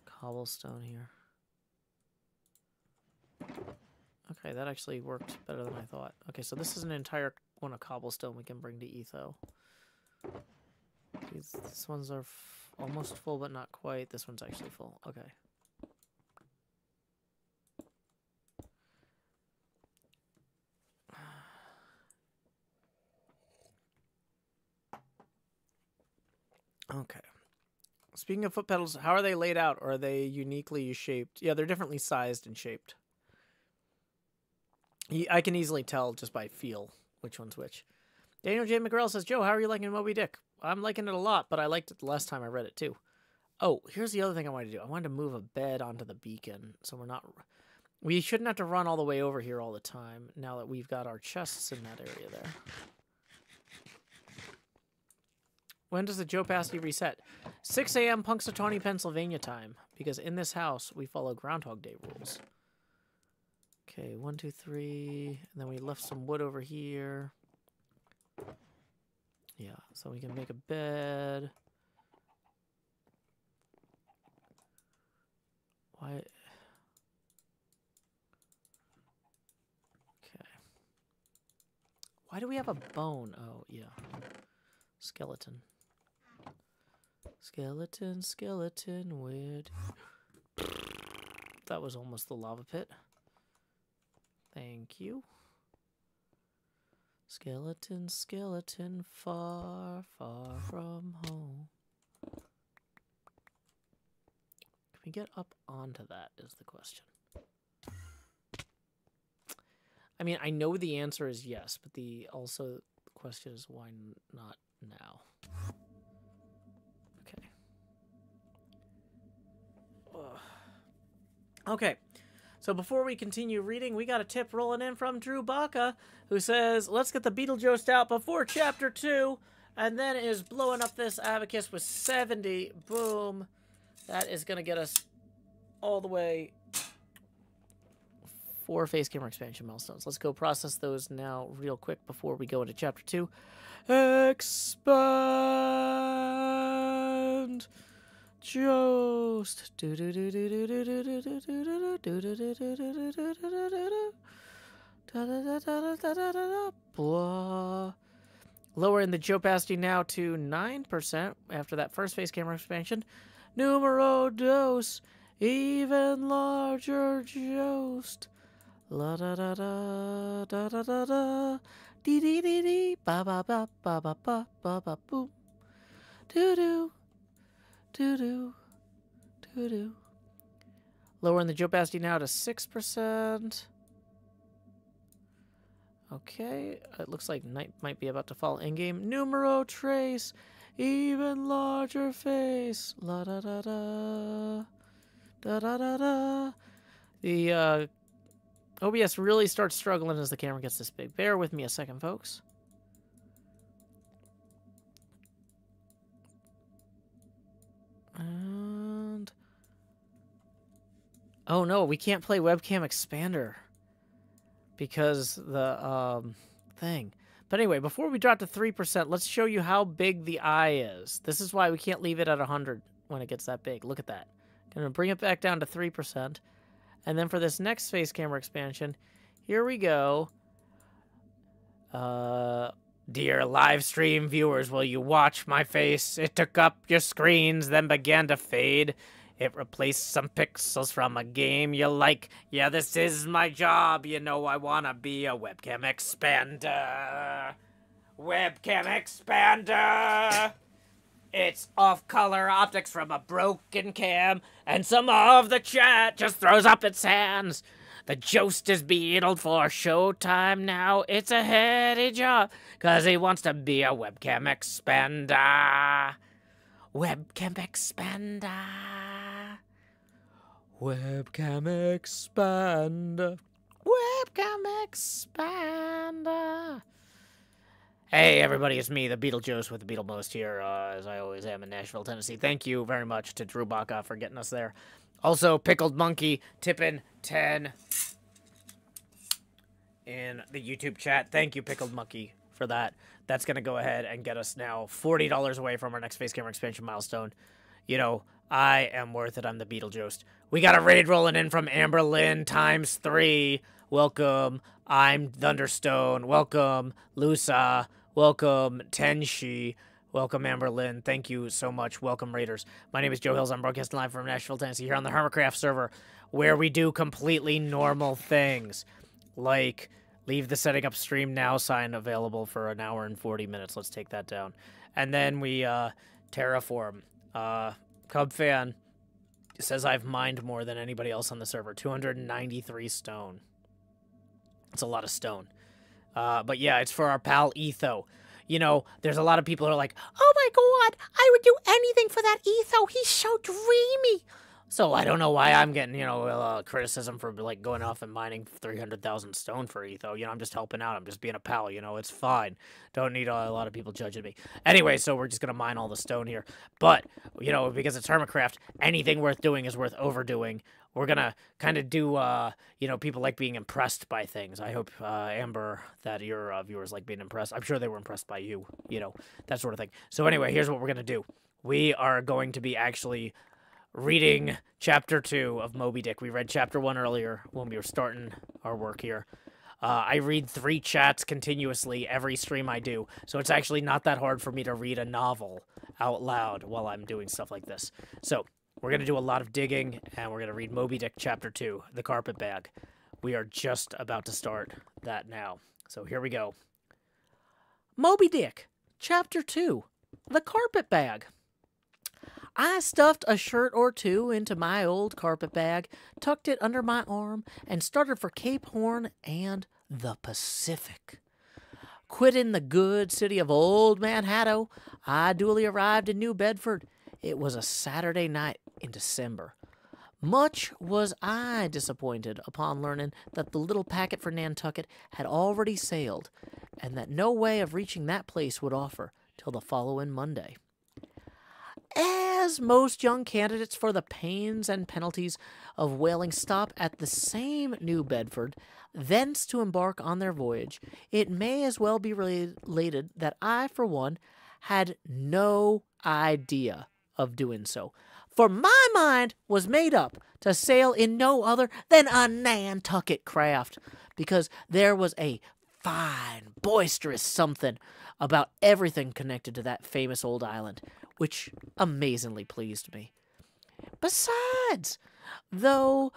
Cobblestone here. Okay, that actually worked better than I thought. Okay, so this is an entire one of cobblestone we can bring to Etho. These, these ones are almost full, but not quite. This one's actually full. Okay. Okay. Speaking of foot pedals, how are they laid out? Or are they uniquely shaped? Yeah, they're differently sized and shaped. I can easily tell just by feel which one's which. Daniel J. McGrail says, Joe, how are you liking Moby Dick? I'm liking it a lot, but I liked it the last time I read it too. Oh, here's the other thing I wanted to do. I wanted to move a bed onto the beacon so we're not... We shouldn't have to run all the way over here all the time now that we've got our chests in that area there. When does the Joe opacity reset? 6 a.m. Punxsutawney, Pennsylvania time. Because in this house, we follow Groundhog Day rules. Okay, one, two, three. And then we left some wood over here. Yeah, so we can make a bed. Why? Okay. Why do we have a bone? Oh, yeah. Skeleton. Skeleton, skeleton, weird. That was almost the lava pit. Thank you. Skeleton, skeleton, far, far from home. Can we get up onto that is the question. I mean, I know the answer is yes, but the also the question is why not now? Okay, so before we continue reading, we got a tip rolling in from Drew Baca, who says, let's get the Beetlejuice out before Chapter 2, and then is blowing up this Abacus with 70. Boom. That is going to get us all the way four face camera expansion milestones. Let's go process those now real quick before we go into Chapter 2. Expand! Jost. Lowering the opacity now to 9% after that first face camera expansion. Numero dos, even larger Jost. La da da da da da da da. Dee dee dee dee. Ba ba ba ba ba ba ba ba boom. Doo doo. Doo doo. Doo doo. Lowering the opacity now to 6%. Okay, it looks like night might be about to fall in game. Numero trace, even larger face. La da da da. Da da da da. The uh, OBS really starts struggling as the camera gets this big. Bear with me a second, folks. Oh no, we can't play webcam expander because the um, thing. But anyway, before we drop to 3%, let's show you how big the eye is. This is why we can't leave it at 100 when it gets that big. Look at that. Going to bring it back down to 3%. And then for this next face camera expansion, here we go. Uh, dear live stream viewers, will you watch my face? It took up your screens, then began to fade. It replaced some pixels from a game you like. Yeah, this is my job. You know, I wanna be a webcam expander. Webcam expander. It's off color optics from a broken cam, and some of the chat just throws up its hands. The Jost is beetled for showtime now. It's a heady job, cause he wants to be a webcam expander. Webcam expander. Webcam expander. Webcam expander. Hey, everybody, it's me, the Beetlejuice with the Beetlemost here, uh, as I always am in Nashville, Tennessee. Thank you very much to Drew Baca for getting us there. Also, Pickled Monkey, tipping 10 in the YouTube chat. Thank you, Pickled Monkey, for that. That's going to go ahead and get us now $40 away from our next face camera expansion milestone. You know, I am worth it. I'm the Beetlejuice. We got a raid rolling in from Amber Lynn times three. Welcome. I'm Thunderstone. Welcome, Lusa. Welcome, Tenshi. Welcome, Amber Lynn. Thank you so much. Welcome, Raiders. My name is Joe Hills. I'm broadcasting live from Nashville, Tennessee, here on the Hermitcraft server, where we do completely normal things, like leave the setting up stream now sign available for an hour and 40 minutes. Let's take that down. And then we uh, terraform. Uh, Cubfan says I've mined more than anybody else on the server 293 stone. It's a lot of stone. Uh, but yeah, it's for our pal Etho. You know, there's a lot of people who are like, oh my god, I would do anything for that Etho. He's so dreamy. So I don't know why I'm getting, you know, criticism for like going off and mining 300,000 stone for Etho. You know, I'm just helping out. I'm just being a pal, you know, it's fine. Don't need a, lot of people judging me. Anyway, so we're just going to mine all the stone here. But, you know, because it's Hermitcraft, anything worth doing is worth overdoing. We're going to kind of do, uh, you know, people like being impressed by things. I hope, uh, Amber, that your uh, viewers like being impressed. I'm sure they were impressed by you, you know, that sort of thing. So anyway, here's what we're going to do. We are going to be actually reading chapter two of Moby Dick. We read chapter one earlier when we were starting our work here. Uh, I read three chats continuously every stream I do, so it's actually not that hard for me to read a novel out loud while I'm doing stuff like this. So we're going to do a lot of digging, and we're going to read Moby Dick chapter two, The Carpet Bag. We are just about to start that now. So here we go. Moby Dick, chapter two, The Carpet Bag. I stuffed a shirt or two into my old carpet bag, tucked it under my arm, and started for Cape Horn and the Pacific. Quitting the good city of Old Manhattan, I duly arrived in New Bedford. It was a Saturday night in December. Much was I disappointed upon learning that the little packet for Nantucket had already sailed, and that no way of reaching that place would offer till the following Monday. As most young candidates for the pains and penalties of whaling stop at the same New Bedford, thence to embark on their voyage, it may as well be related that I, for one, had no idea of doing so. For my mind was made up to sail in no other than a Nantucket craft, because there was a fine, boisterous something about everything connected to that famous old island, which amazingly pleased me. Besides, though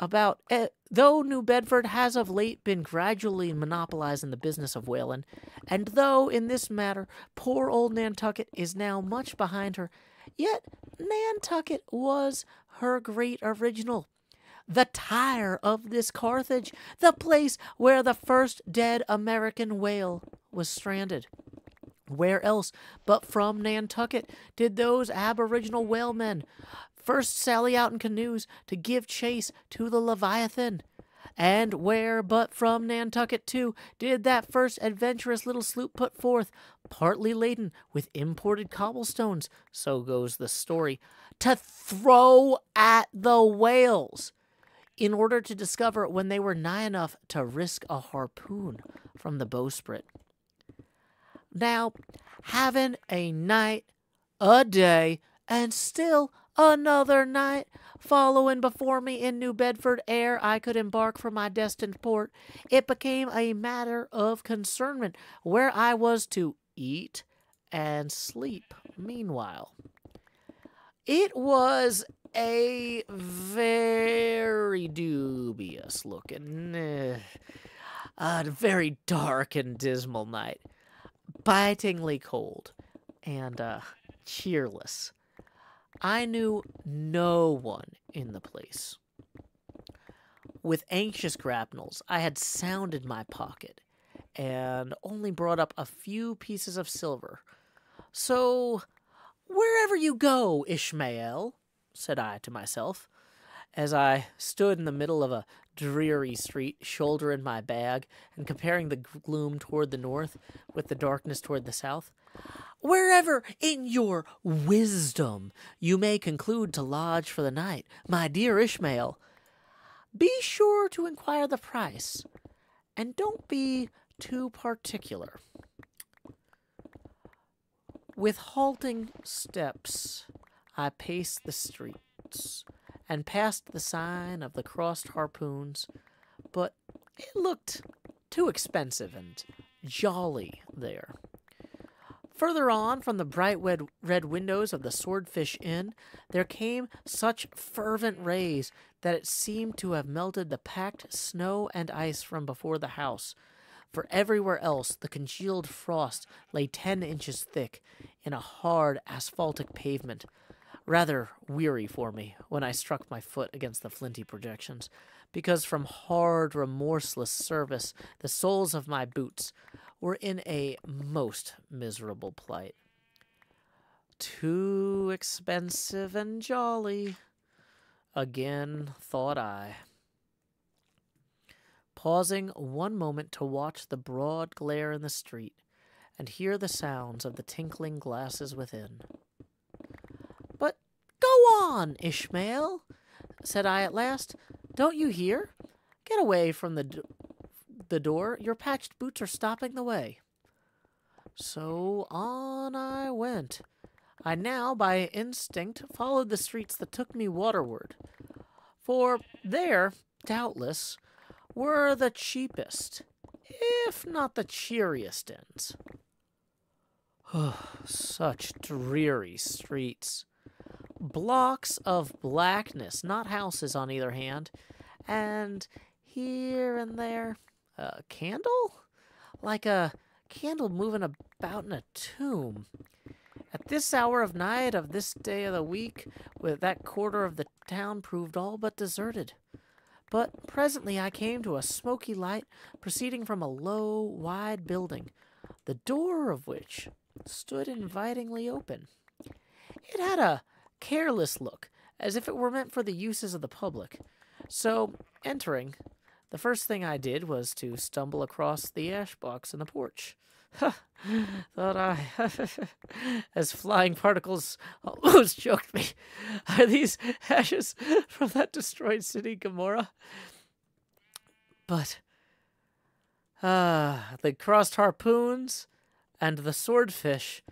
about eh, though New Bedford has of late been gradually monopolizing the business of whaling, and though in this matter poor old Nantucket is now much behind her, yet Nantucket was her great original. The Tyre of this Carthage, the place where the first dead American whale was stranded. Where else but from Nantucket did those aboriginal whalemen first sally out in canoes to give chase to the Leviathan? And where but from Nantucket, too, did that first adventurous little sloop put forth, partly laden with imported cobblestones, so goes the story, to throw at the whales, in order to discover when they were nigh enough to risk a harpoon from the bowsprit. Now, having a night, a day, and still another night following before me in New Bedford ere I could embark for my destined port, it became a matter of concernment where I was to eat and sleep meanwhile. It was a very dubious looking, uh, a very dark and dismal night bitingly cold and uh, cheerless. I knew no one in the place. With anxious grapnels, I had sounded my pocket and only brought up a few pieces of silver. So, wherever you go, Ishmael, said I to myself, as I stood in the middle of a dreary street, shoulder in my bag and comparing the gloom toward the north with the darkness toward the south. Wherever in your wisdom you may conclude to lodge for the night, my dear Ishmael, be sure to inquire the price, and don't be too particular. With halting steps, I paced the streets and passed the sign of the crossed harpoons, but it looked too expensive and jolly there. Further on, from the bright red, red windows of the Swordfish Inn, there came such fervent rays that it seemed to have melted the packed snow and ice from before the house. For everywhere else, the congealed frost lay ten inches thick in a hard asphaltic pavement, rather weary for me when I struck my foot against the flinty projections, because from hard, remorseless service the soles of my boots were in a most miserable plight. Too expensive and jolly, again thought I. Pausing one moment to watch the broad glare in the street and hear the sounds of the tinkling glasses within. On, Ishmael, said I at last. Don't you hear? Get away from the, d- the door. Your patched boots are stopping the way. So on I went. I now, by instinct, followed the streets that took me waterward. For there, doubtless, were the cheapest, if not the cheeriest inns. <sighs> Such dreary streets blocks of blackness, not houses on either hand, and here and there a candle? Like a candle moving about in a tomb. At this hour of night of this day of the week, with that quarter of the town proved all but deserted. But presently I came to a smoky light proceeding from a low, wide building, the door of which stood invitingly open. It had a careless look, as if it were meant for the uses of the public. So, entering, the first thing I did was to stumble across the ash box in the porch. <laughs> Thought I, <laughs> as flying particles almost <laughs> choked me. Are these ashes from that destroyed city, Gomorrah? But, ah, uh, the crossed harpoons and the swordfish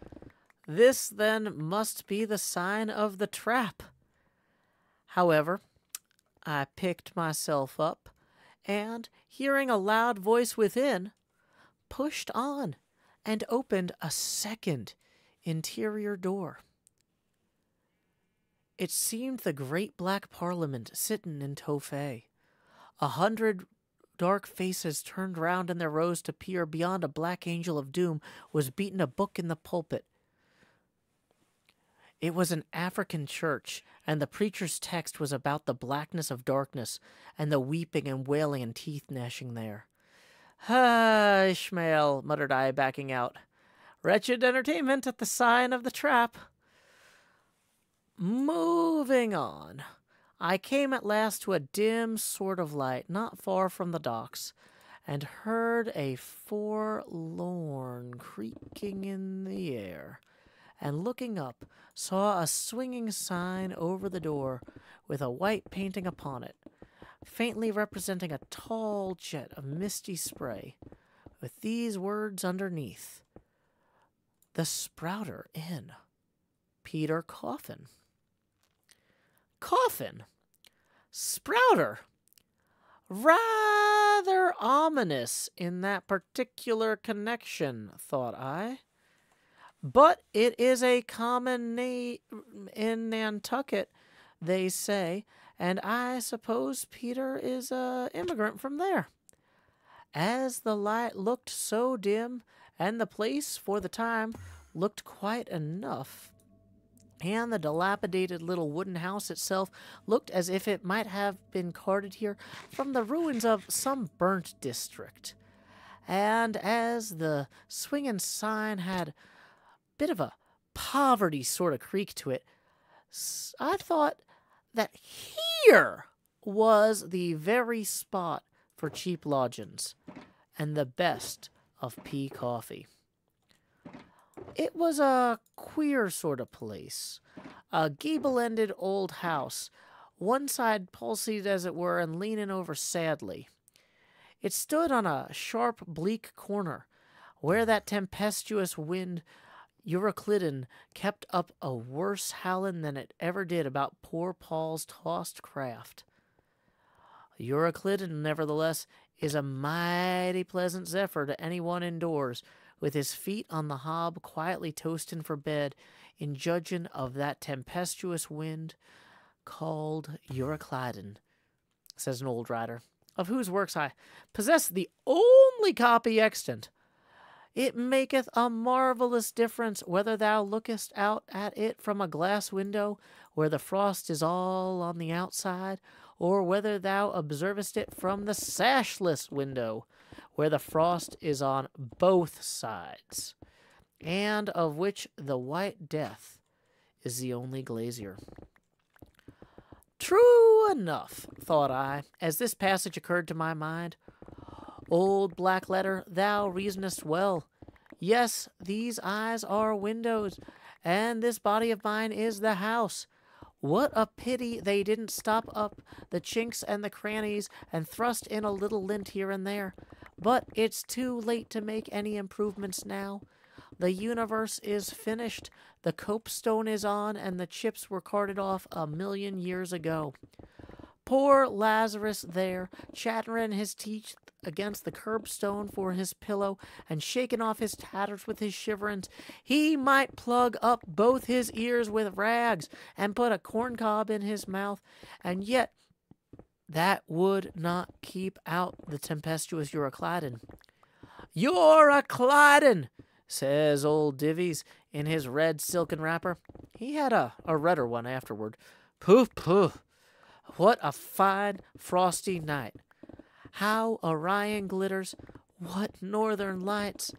this then must be the sign of the trap. However, I picked myself up, and, hearing a loud voice within, pushed on and opened a second interior door. It seemed the great black parliament sittin' in Tophet. A hundred dark faces turned round in their rows to peer beyond a black angel of doom was beating a book in the pulpit. It was an African church, and the preacher's text was about the blackness of darkness and the weeping and wailing and teeth gnashing there. Ah, Ishmael, muttered I, backing out. Wretched entertainment at the sign of the trap. Moving on. I came at last to a dim sort of light not far from the docks, and heard a forlorn creaking in the air, and looking up, saw a swinging sign over the door with a white painting upon it, faintly representing a tall jet of misty spray, with these words underneath The Spouter Inn, Peter Coffin. Coffin. Spouter. Rather ominous in that particular connection, thought I. But it is a common name in Nantucket, they say, and I suppose Peter is a immigrant from there. As the light looked so dim, and the place, for the time, looked quite enough, and the dilapidated little wooden house itself looked as if it might have been carted here from the ruins of some burnt district. And as the swinging sign had bit of a poverty sort of creak to it, I thought that here was the very spot for cheap lodgings and the best of pea coffee. It was a queer sort of place. A gable ended old house, one side palsied as it were and leaning over sadly. It stood on a sharp, bleak corner, where that tempestuous wind Euroclydon kept up a worse howling than it ever did about poor Paul's tossed craft. Euroclydon, nevertheless, is a mighty pleasant zephyr to anyone indoors, with his feet on the hob, quietly toasting for bed, in judging of that tempestuous wind called Euroclydon, says an old writer, of whose works I possess the only copy extant. It maketh a marvellous difference whether thou lookest out at it from a glass window, where the frost is all on the outside, or whether thou observest it from the sashless window, where the frost is on both sides, and of which the white death is the only glazier. True enough, thought I, as this passage occurred to my mind. Old black letter, thou reasonest well. Yes, these eyes are windows, and this body of mine is the house. What a pity they didn't stop up the chinks and the crannies and thrust in a little lint here and there. But it's too late to make any improvements now. The universe is finished, the copestone is on, and the chips were carted off a million years ago. Poor Lazarus there, chattering his teeth against the curbstone for his pillow and shaking off his tatters with his shiverings, he might plug up both his ears with rags and put a corncob in his mouth, and yet that would not keep out the tempestuous Euroclydon. Euroclydon, says old Dives in his red silken wrapper. He had a, a redder one afterward. Pooh, pooh. What a fine, frosty night. How Orion glitters. What northern lights.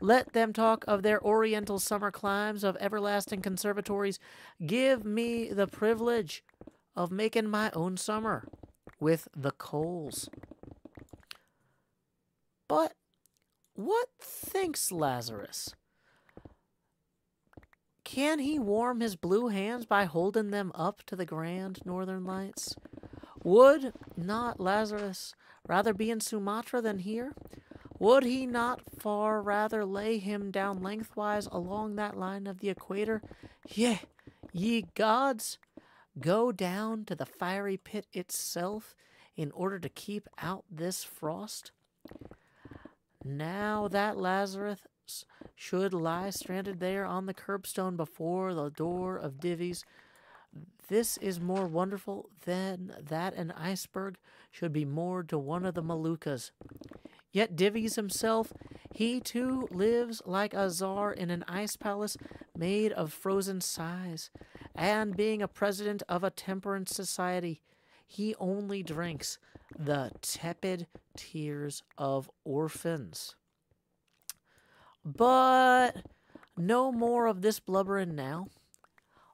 Let them talk of their oriental summer climes, of everlasting conservatories. Give me the privilege of making my own summer with the coals. But what thinks Lazarus? Can he warm his blue hands by holding them up to the grand northern lights? Would not Lazarus rather be in Sumatra than here? Would he not far rather lay him down lengthwise along that line of the equator? Yea, ye gods, go down to the fiery pit itself in order to keep out this frost? now that Lazarus should lie stranded there on the curbstone before the door of Dives. This is more wonderful than that an iceberg should be moored to one of the Moluccas. Yet Dives himself, he too lives like a czar in an ice palace made of frozen sighs, and being a president of a temperance society, he only drinks the tepid tears of orphans. But no more of this blubbering now.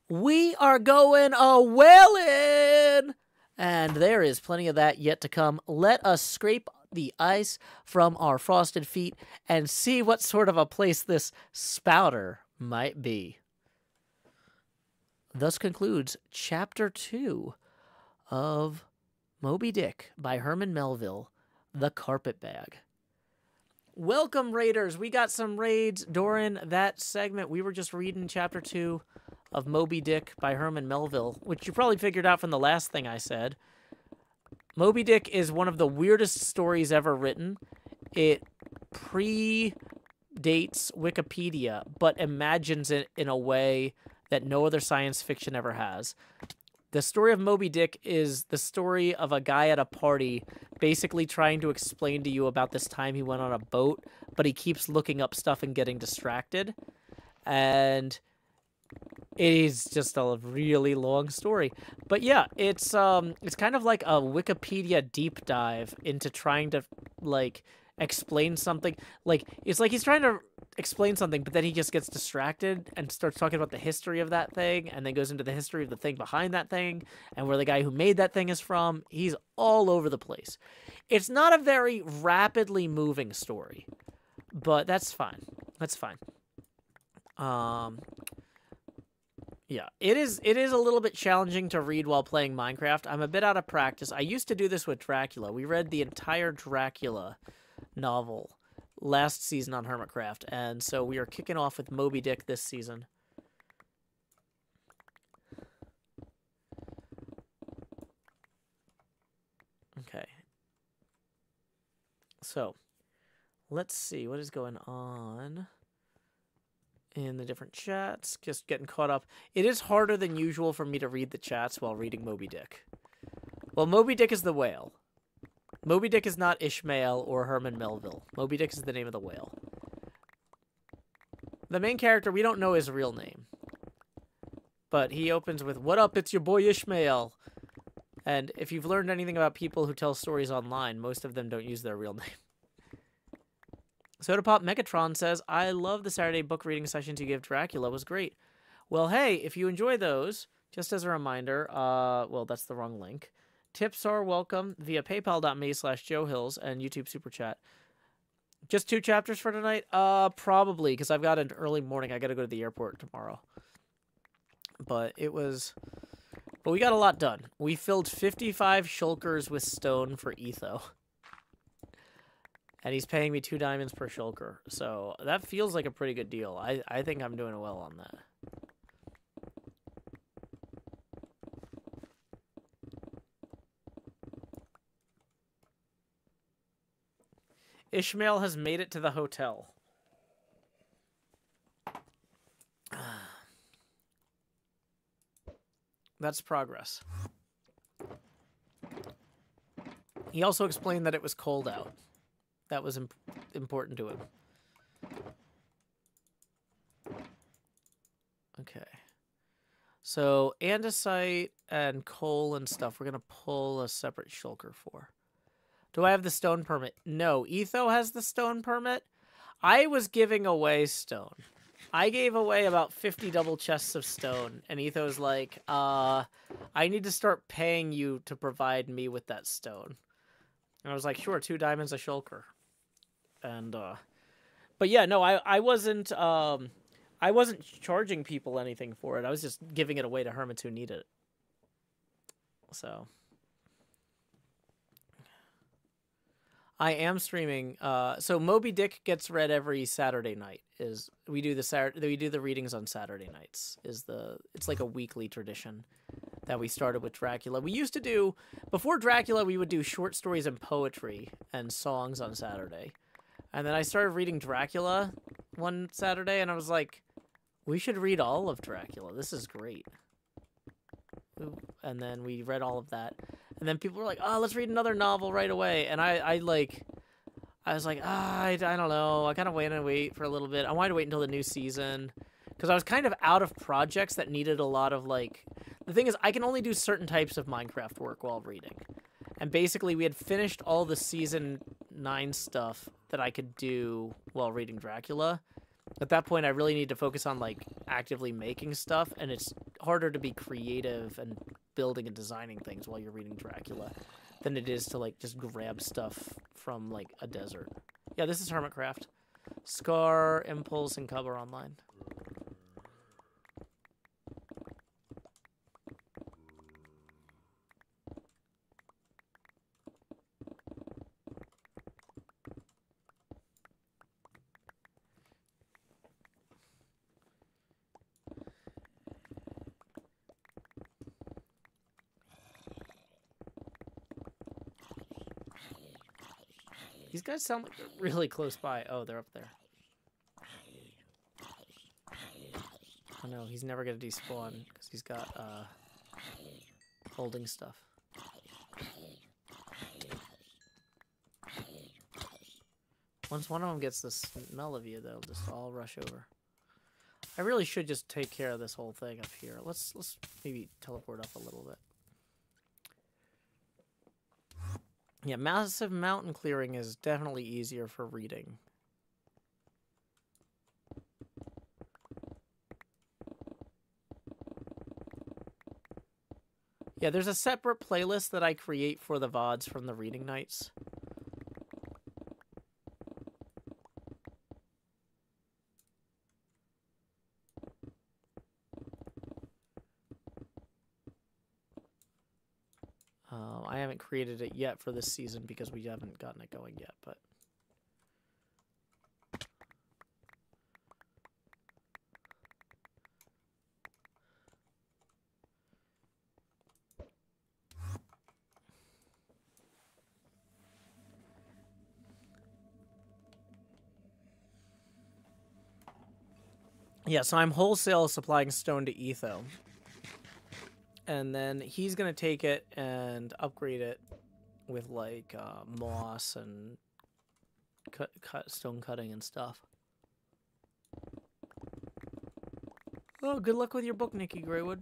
We are going a whaling! And there is plenty of that yet to come. Let us scrape the ice from our frosted feet and see what sort of a place this spouter might be. Thus concludes chapter two of Moby Dick by Herman Melville, The Carpet Bag. Welcome, Raiders. We got some raids during that segment. We were just reading chapter two of Moby Dick by Herman Melville, which you probably figured out from the last thing I said. Moby Dick is one of the weirdest stories ever written. It predates Wikipedia, but imagines it in a way that no other science fiction ever has. The story of Moby Dick is the story of a guy at a party basically trying to explain to you about this time he went on a boat, but he keeps looking up stuff and getting distracted. And it is just a really long story. But yeah, it's um it's kind of like a Wikipedia deep dive into trying to like explain something. Like it's like he's trying to explain something, but then he just gets distracted and starts talking about the history of that thing, and then goes into the history of the thing behind that thing, and where the guy who made that thing is from. He's all over the place. It's not a very rapidly moving story, but that's fine. That's fine. Um, yeah, it is. It is a little bit challenging to read while playing Minecraft. I'm a bit out of practice. I used to do this with Dracula. We read the entire Dracula novel last season on Hermitcraft, and so we are kicking off with Moby Dick this season. Okay. So, let's see what is going on in the different chats. Just getting caught up. It is harder than usual for me to read the chats while reading Moby Dick. Well, Moby Dick is the whale. Moby Dick is not Ishmael or Herman Melville. Moby Dick is the name of the whale. The main character, we don't know his real name. But he opens with, What up, it's your boy Ishmael. And if you've learned anything about people who tell stories online, most of them don't use their real <laughs> name. Soda Pop Megatron says, I love the Saturday book reading sessions you give Dracula. was great. Well, hey, if you enjoy those, just as a reminder, uh, well, that's the wrong link. Tips are welcome via paypal.me slash Joe Hills and YouTube Super Chat. Just two chapters for tonight? Uh, probably, because I've got an early morning. I got to go to the airport tomorrow. But it was... But we got a lot done. We filled 55 shulkers with stone for Etho. And he's paying me two diamonds per shulker. So that feels like a pretty good deal. I, I think I'm doing well on that. Ishmael has made it to the hotel. <sighs> That's progress. He also explained that it was cold out. That was imp important to him. Okay. So, andesite and coal and stuff, we're going to pull a separate shulker for. Do I have the stone permit? No. Etho has the stone permit. I was giving away stone. I gave away about 50 double chests of stone, and Etho's like, uh, I need to start paying you to provide me with that stone. And I was like, sure, two diamonds a shulker. And, uh, but yeah, no, I, I wasn't, um, I wasn't charging people anything for it. I was just giving it away to hermits who need it. So. I am streaming. Uh, so Moby Dick gets read every Saturday night. Is we do the Saturday we do the readings on Saturday nights. Is the it's like a weekly tradition that we started with Dracula. We used to do before Dracula. We would do short stories and poetry and songs on Saturday, And then I started reading Dracula one Saturday, and I was like, we should read all of Dracula. This is great. And then we read all of that. And then people were like, oh, let's read another novel right away. And I, I like, I was like, ah, I, I don't know. I kind of waited and wait for a little bit. I wanted to wait until the new season because I was kind of out of projects that needed a lot of like. The thing is, I can only do certain types of Minecraft work while reading. And basically, we had finished all the season nine stuff that I could do while reading Dracula. At that point, I really need to focus on like actively making stuff, and it's harder to be creative and building and designing things while you're reading Dracula than it is to like just grab stuff from like a desert. Yeah, this is Hermitcraft. Scar, Impulse, and Cover Online. Guys sound like they're really close by. Oh, they're up there. Oh no, he's never gonna despawn because he's got uh holding stuff. Once one of them gets the smell of you, they'll just all rush over. I really should just take care of this whole thing up here. Let's let's maybe teleport up a little bit. Yeah, massive mountain clearing is definitely easier for reading. Yeah, there's a separate playlist that I create for the VODs from the reading nights. Um, I haven't created yet for this season because we haven't gotten it going yet, but Yeah, so I'm wholesale supplying stone to Etho. And then he's going to take it and upgrade it with like uh, moss and cut, cut stone cutting and stuff. Oh, good luck with your book, Nikki Graywood.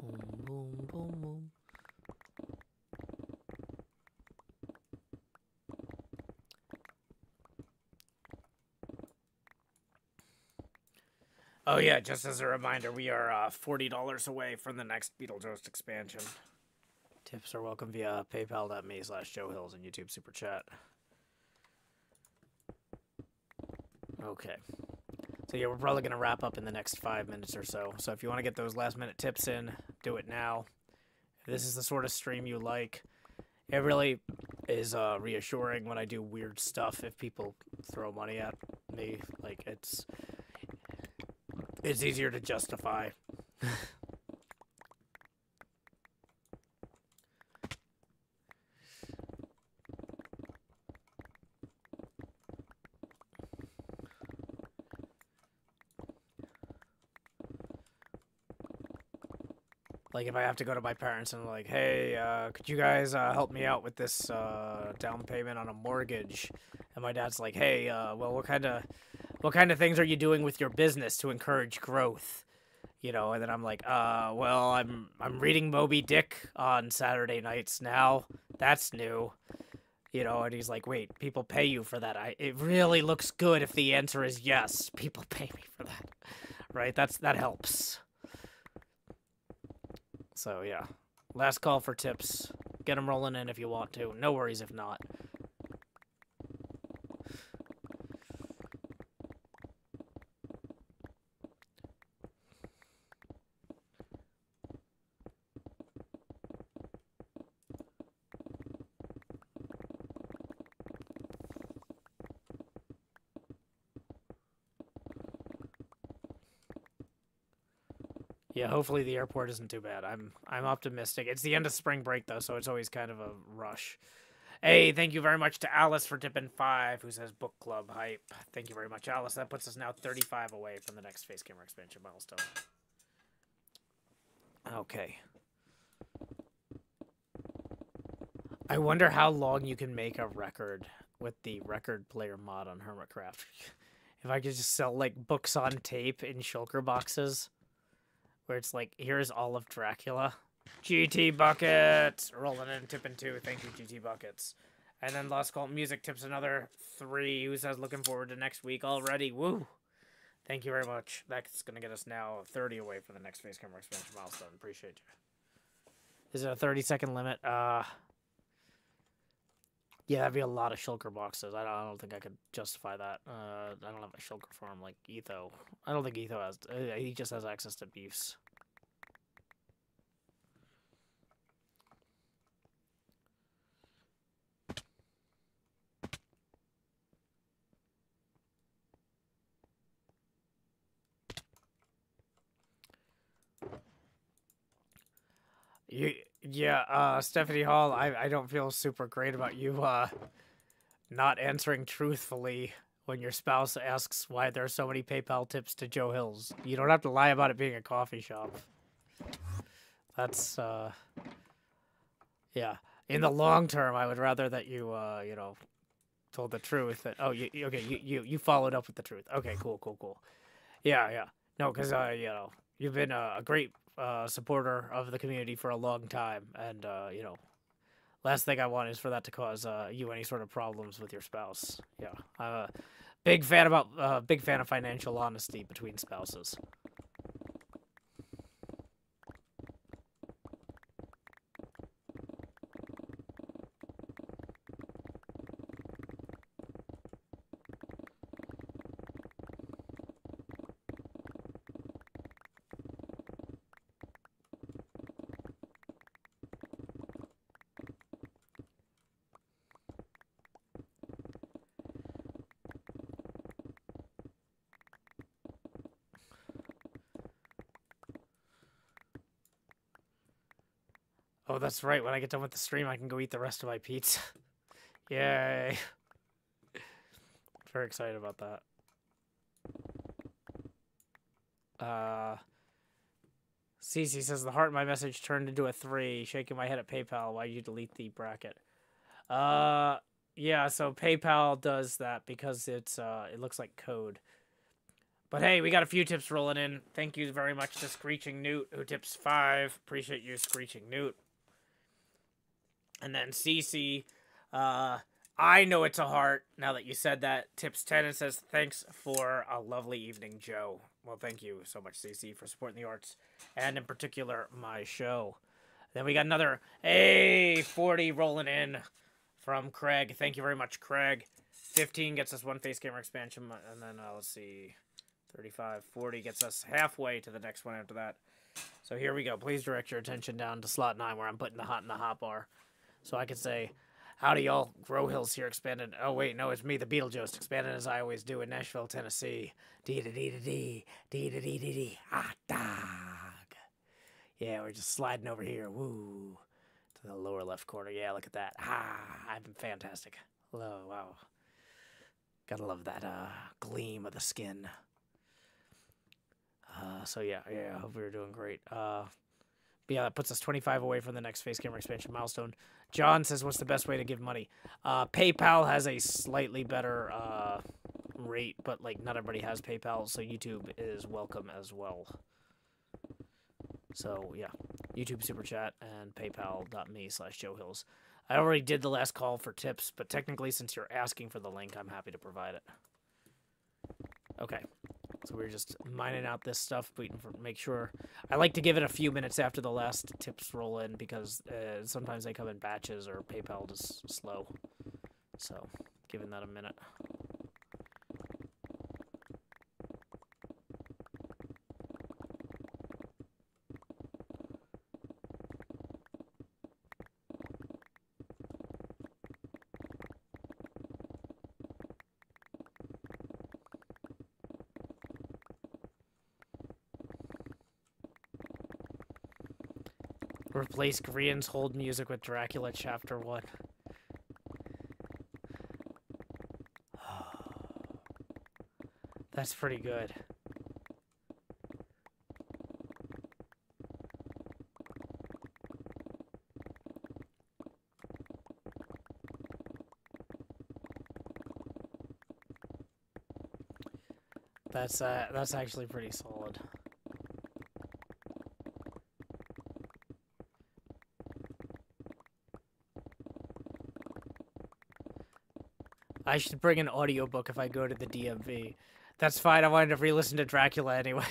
Boom, boom, boom, boom. Oh yeah, just as a reminder, we are uh, forty dollars away from the next Beetlejuice expansion. Tips are welcome via paypal.me slash Joe Hills and YouTube Super Chat. Okay. So yeah, we're probably gonna wrap up in the next five minutes or so. So if you want to get those last minute tips in, do it now. If this is the sort of stream you like, it really is uh, reassuring when I do weird stuff. If people throw money at me, like it's it's easier to justify. like if I have to go to my parents and like, hey, uh, could you guys uh, help me out with this uh, down payment on a mortgage? And my dad's like, hey, uh, well, what kind of what kind of things are you doing with your business to encourage growth? You know, and then I'm like, uh, well, I'm I'm reading Moby Dick on Saturday nights now. That's new. You know, and he's like, wait, people pay you for that. I it really looks good if the answer is yes. <laughs> People pay me for that. Right? That's that helps. So yeah, last call for tips. Get them rolling in if you want to. No worries if not. Yeah, hopefully the airport isn't too bad. I'm I'm optimistic. It's the end of spring break though, so it's always kind of a rush. Hey, thank you very much to Alice for tipping five, who says book club hype. Thank you very much, Alice. That puts us now 35 away from the next face camera expansion milestone. Okay. I wonder how long you can make a record with the record player mod on Hermitcraft. <laughs> if I could just sell like books on tape in shulker boxes, where it's like, here's all of Dracula. <laughs> GT Buckets! Rolling in, tipping two. Thank you, GT Buckets. And then Lost Cult Music tips another three. Who says looking forward to next week already? Woo! Thank you very much. That's going to get us now 30 away from the next face camera expansion milestone. Appreciate you. Is it a 30 second limit? Uh, yeah, that'd be a lot of shulker boxes. I don't, I don't think I could justify that. Uh, I don't have a shulker farm like Etho. I don't think Etho has. Uh, he just has access to beefs. You, yeah, uh, Stephanie Hall, I, I don't feel super great about you uh, not answering truthfully when your spouse asks why there are so many PayPal tips to Joe Hills. You don't have to lie about it being a coffee shop. That's, uh, yeah. In the long term, I would rather that you, uh, you know, told the truth. That oh, you okay? You you you followed up with the truth. Okay, cool, cool, cool. Yeah, yeah. No, because uh, you know, you've been a, a great uh, supporter of the community for a long time, and uh, you know, last thing I want is for that to cause uh, you any sort of problems with your spouse. Yeah, I'm a big fan about uh, big fan of financial honesty between spouses. That's right. When I get done with the stream, I can go eat the rest of my pizza. <laughs> Yay. <laughs> Very excited about that. Uh, Cece says, the heart in my message turned into a three. Shaking my head at PayPal. Why you delete the bracket? Uh, yeah, so PayPal does that because it's, uh, it looks like code. But hey, we got a few tips rolling in. Thank you very much to Screeching Newt, who tips five. Appreciate you, Screeching Newt. And then CC, uh, I know it's a heart now that you said that. Tips 10 and says, Thanks for a lovely evening, Joe. Well, thank you so much, CC, for supporting the arts and in particular my show. Then we got another a 40 rolling in from Craig. Thank you very much, Craig. 15 gets us one face camera expansion, and then uh, let's see, 35, 40 gets us halfway to the next one after that. So here we go. Please direct your attention down to slot 9 where I'm putting the hot in the hot bar. So I could say, Howdy, y'all. Grow Hills here, expanded. Oh, wait, no, it's me, the Beetlejuice, expanded as I always do in Nashville, Tennessee. Dee da dee da dee, dee da dee dee dee. Hot dog. Yeah, we're just sliding over here. Woo. To the lower left corner. Yeah, look at that. Ah, I've been fantastic. Hello, wow. Gotta love that uh, gleam of the skin. Uh, so yeah, yeah, I hope we are doing great. Uh, but yeah, that puts us 25 away from the next face camera expansion milestone. John says, what's the best way to give money? Uh, PayPal has a slightly better uh, rate, but like not everybody has PayPal, so YouTube is welcome as well. So yeah, YouTube Super Chat and PayPal.me slash Joe Hills. I already did the last call for tips, but technically since you're asking for the link, I'm happy to provide it. Okay. So we're just mining out this stuff, waiting for make sure. I like to give it a few minutes after the last tips roll in because uh, sometimes they come in batches or PayPal is slow. So giving that a minute. Replace Grian's hold music with Dracula Chapter 1. <sighs> That's pretty good. That's uh, that's actually pretty solid. I should bring an audiobook if I go to the DMV. That's fine. I wanted to re-listen to Dracula anyway.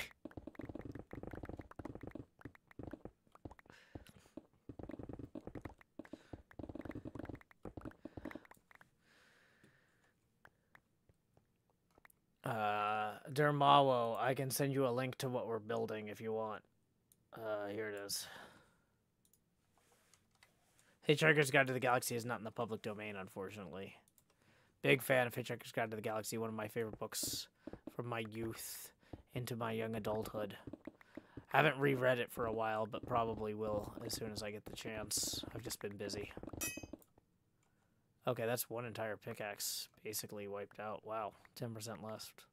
Uh, Dermawo, I can send you a link to what we're building if you want. Uh, here it is. Hitchhiker's Guide to the Galaxy is not in the public domain, unfortunately. Big fan of Hitchhiker's Guide to the Galaxy, one of my favorite books from my youth into my young adulthood. I Haven't reread it for a while, but probably will as soon as I get the chance. I've just been busy. Okay, that's one entire pickaxe basically wiped out. Wow, 10% left.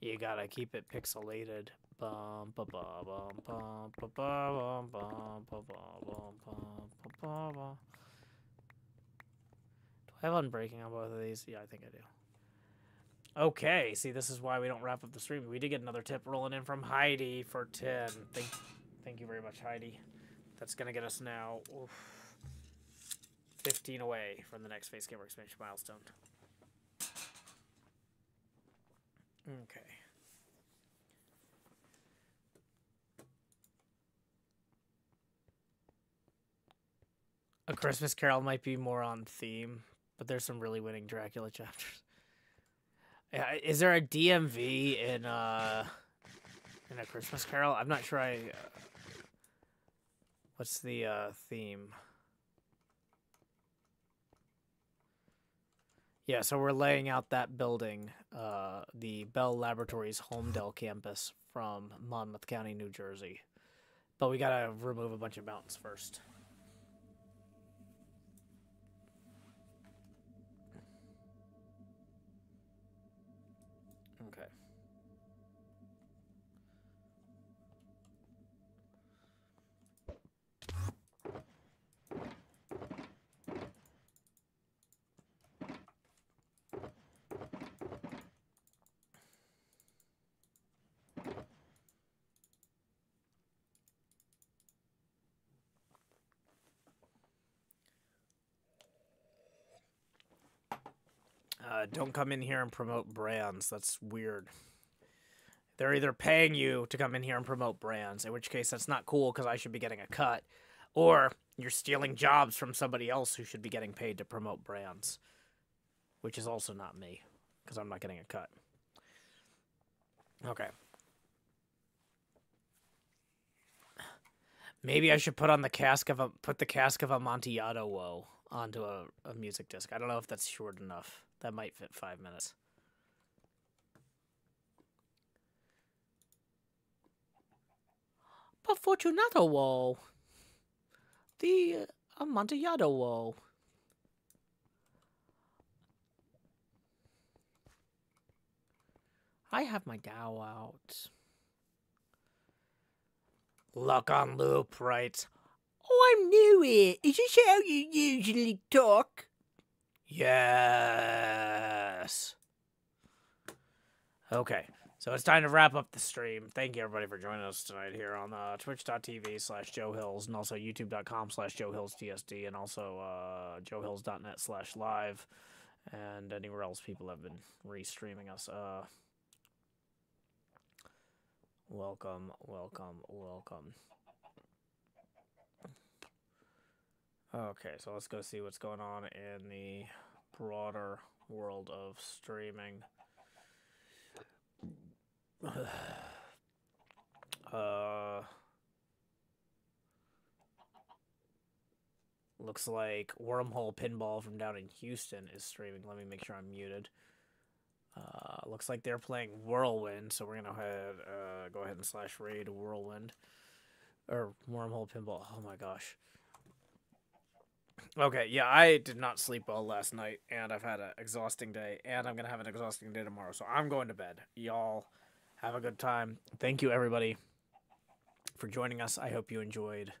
You gotta keep it pixelated. Bum ba ba bum bum ba ba bum bum ba ba bum bum ba ba ba. Do I have unbreaking on both of these? Yeah, I think I do. Okay, see, this is why we don't wrap up the stream. We did get another tip rolling in from Heidi for 10. Thank, thank you very much, Heidi. That's going to get us now oof, 15 away from the next Face Camera expansion milestone. Okay. A Christmas Carol might be more on theme, but there's some really winning Dracula <laughs> chapters. Is there a DMV in uh in a Christmas Carol? I'm not sure. I uh, what's the uh, theme? Yeah, so we're laying out that building, uh, the Bell Laboratories Holmdel campus from Monmouth County, New Jersey. But we gotta remove a bunch of mountains first. Uh, don't come in here and promote brands. That's weird. They're either paying you to come in here and promote brands, in which case that's not cool because I should be getting a cut, or you're stealing jobs from somebody else who should be getting paid to promote brands, which is also not me because I'm not getting a cut. Okay. Maybe I should put on the cask of a put the cask of Amontillado woe onto a, a music disc. I don't know if that's short enough. That might fit five minutes. But Fortunato woe. The uh, Amontillado woe. I have my Dow out. Luck on loop, right? Oh, I'm new here. Is this how you usually talk? Yes. Okay, so it's time to wrap up the stream. Thank you everybody for joining us tonight here on uh, twitch.tv slash Joe Hills and also youtube.com slash Joe Hills TSD and also uh, joehills.net slash live and anywhere else people have been restreaming us. Uh, welcome, welcome, welcome. Okay, so let's go see what's going on in the broader world of streaming. <sighs> uh, looks like Wormhole Pinball from down in Houston is streaming. Let me make sure I'm muted. Uh, looks like they're playing Whirlwind, so we're gonna head, uh, go ahead and slash raid Whirlwind or Wormhole Pinball. Oh my gosh. Okay, yeah, I did not sleep well last night, and I've had an exhausting day, and I'm gonna have an exhausting day tomorrow, so I'm going to bed. Y'all have a good time. Thank you, everybody, for joining us. I hope you enjoyed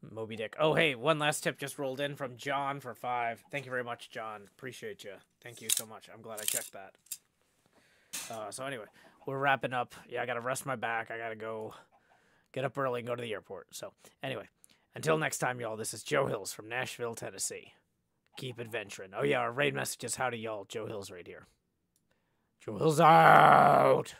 Moby Dick. Oh, hey, one last tip just rolled in from John for five. Thank you very much, John. Appreciate you. Thank you so much. I'm glad I checked that. Uh, so anyway, we're wrapping up. Yeah, I gotta rest my back. I gotta go get up early and go to the airport. So anyway, until next time, y'all. This is Joe Hills from Nashville, Tennessee. Keep adventuring. Oh yeah, our raid message is howdy y'all. Joe Hills right here. Joe Hills out.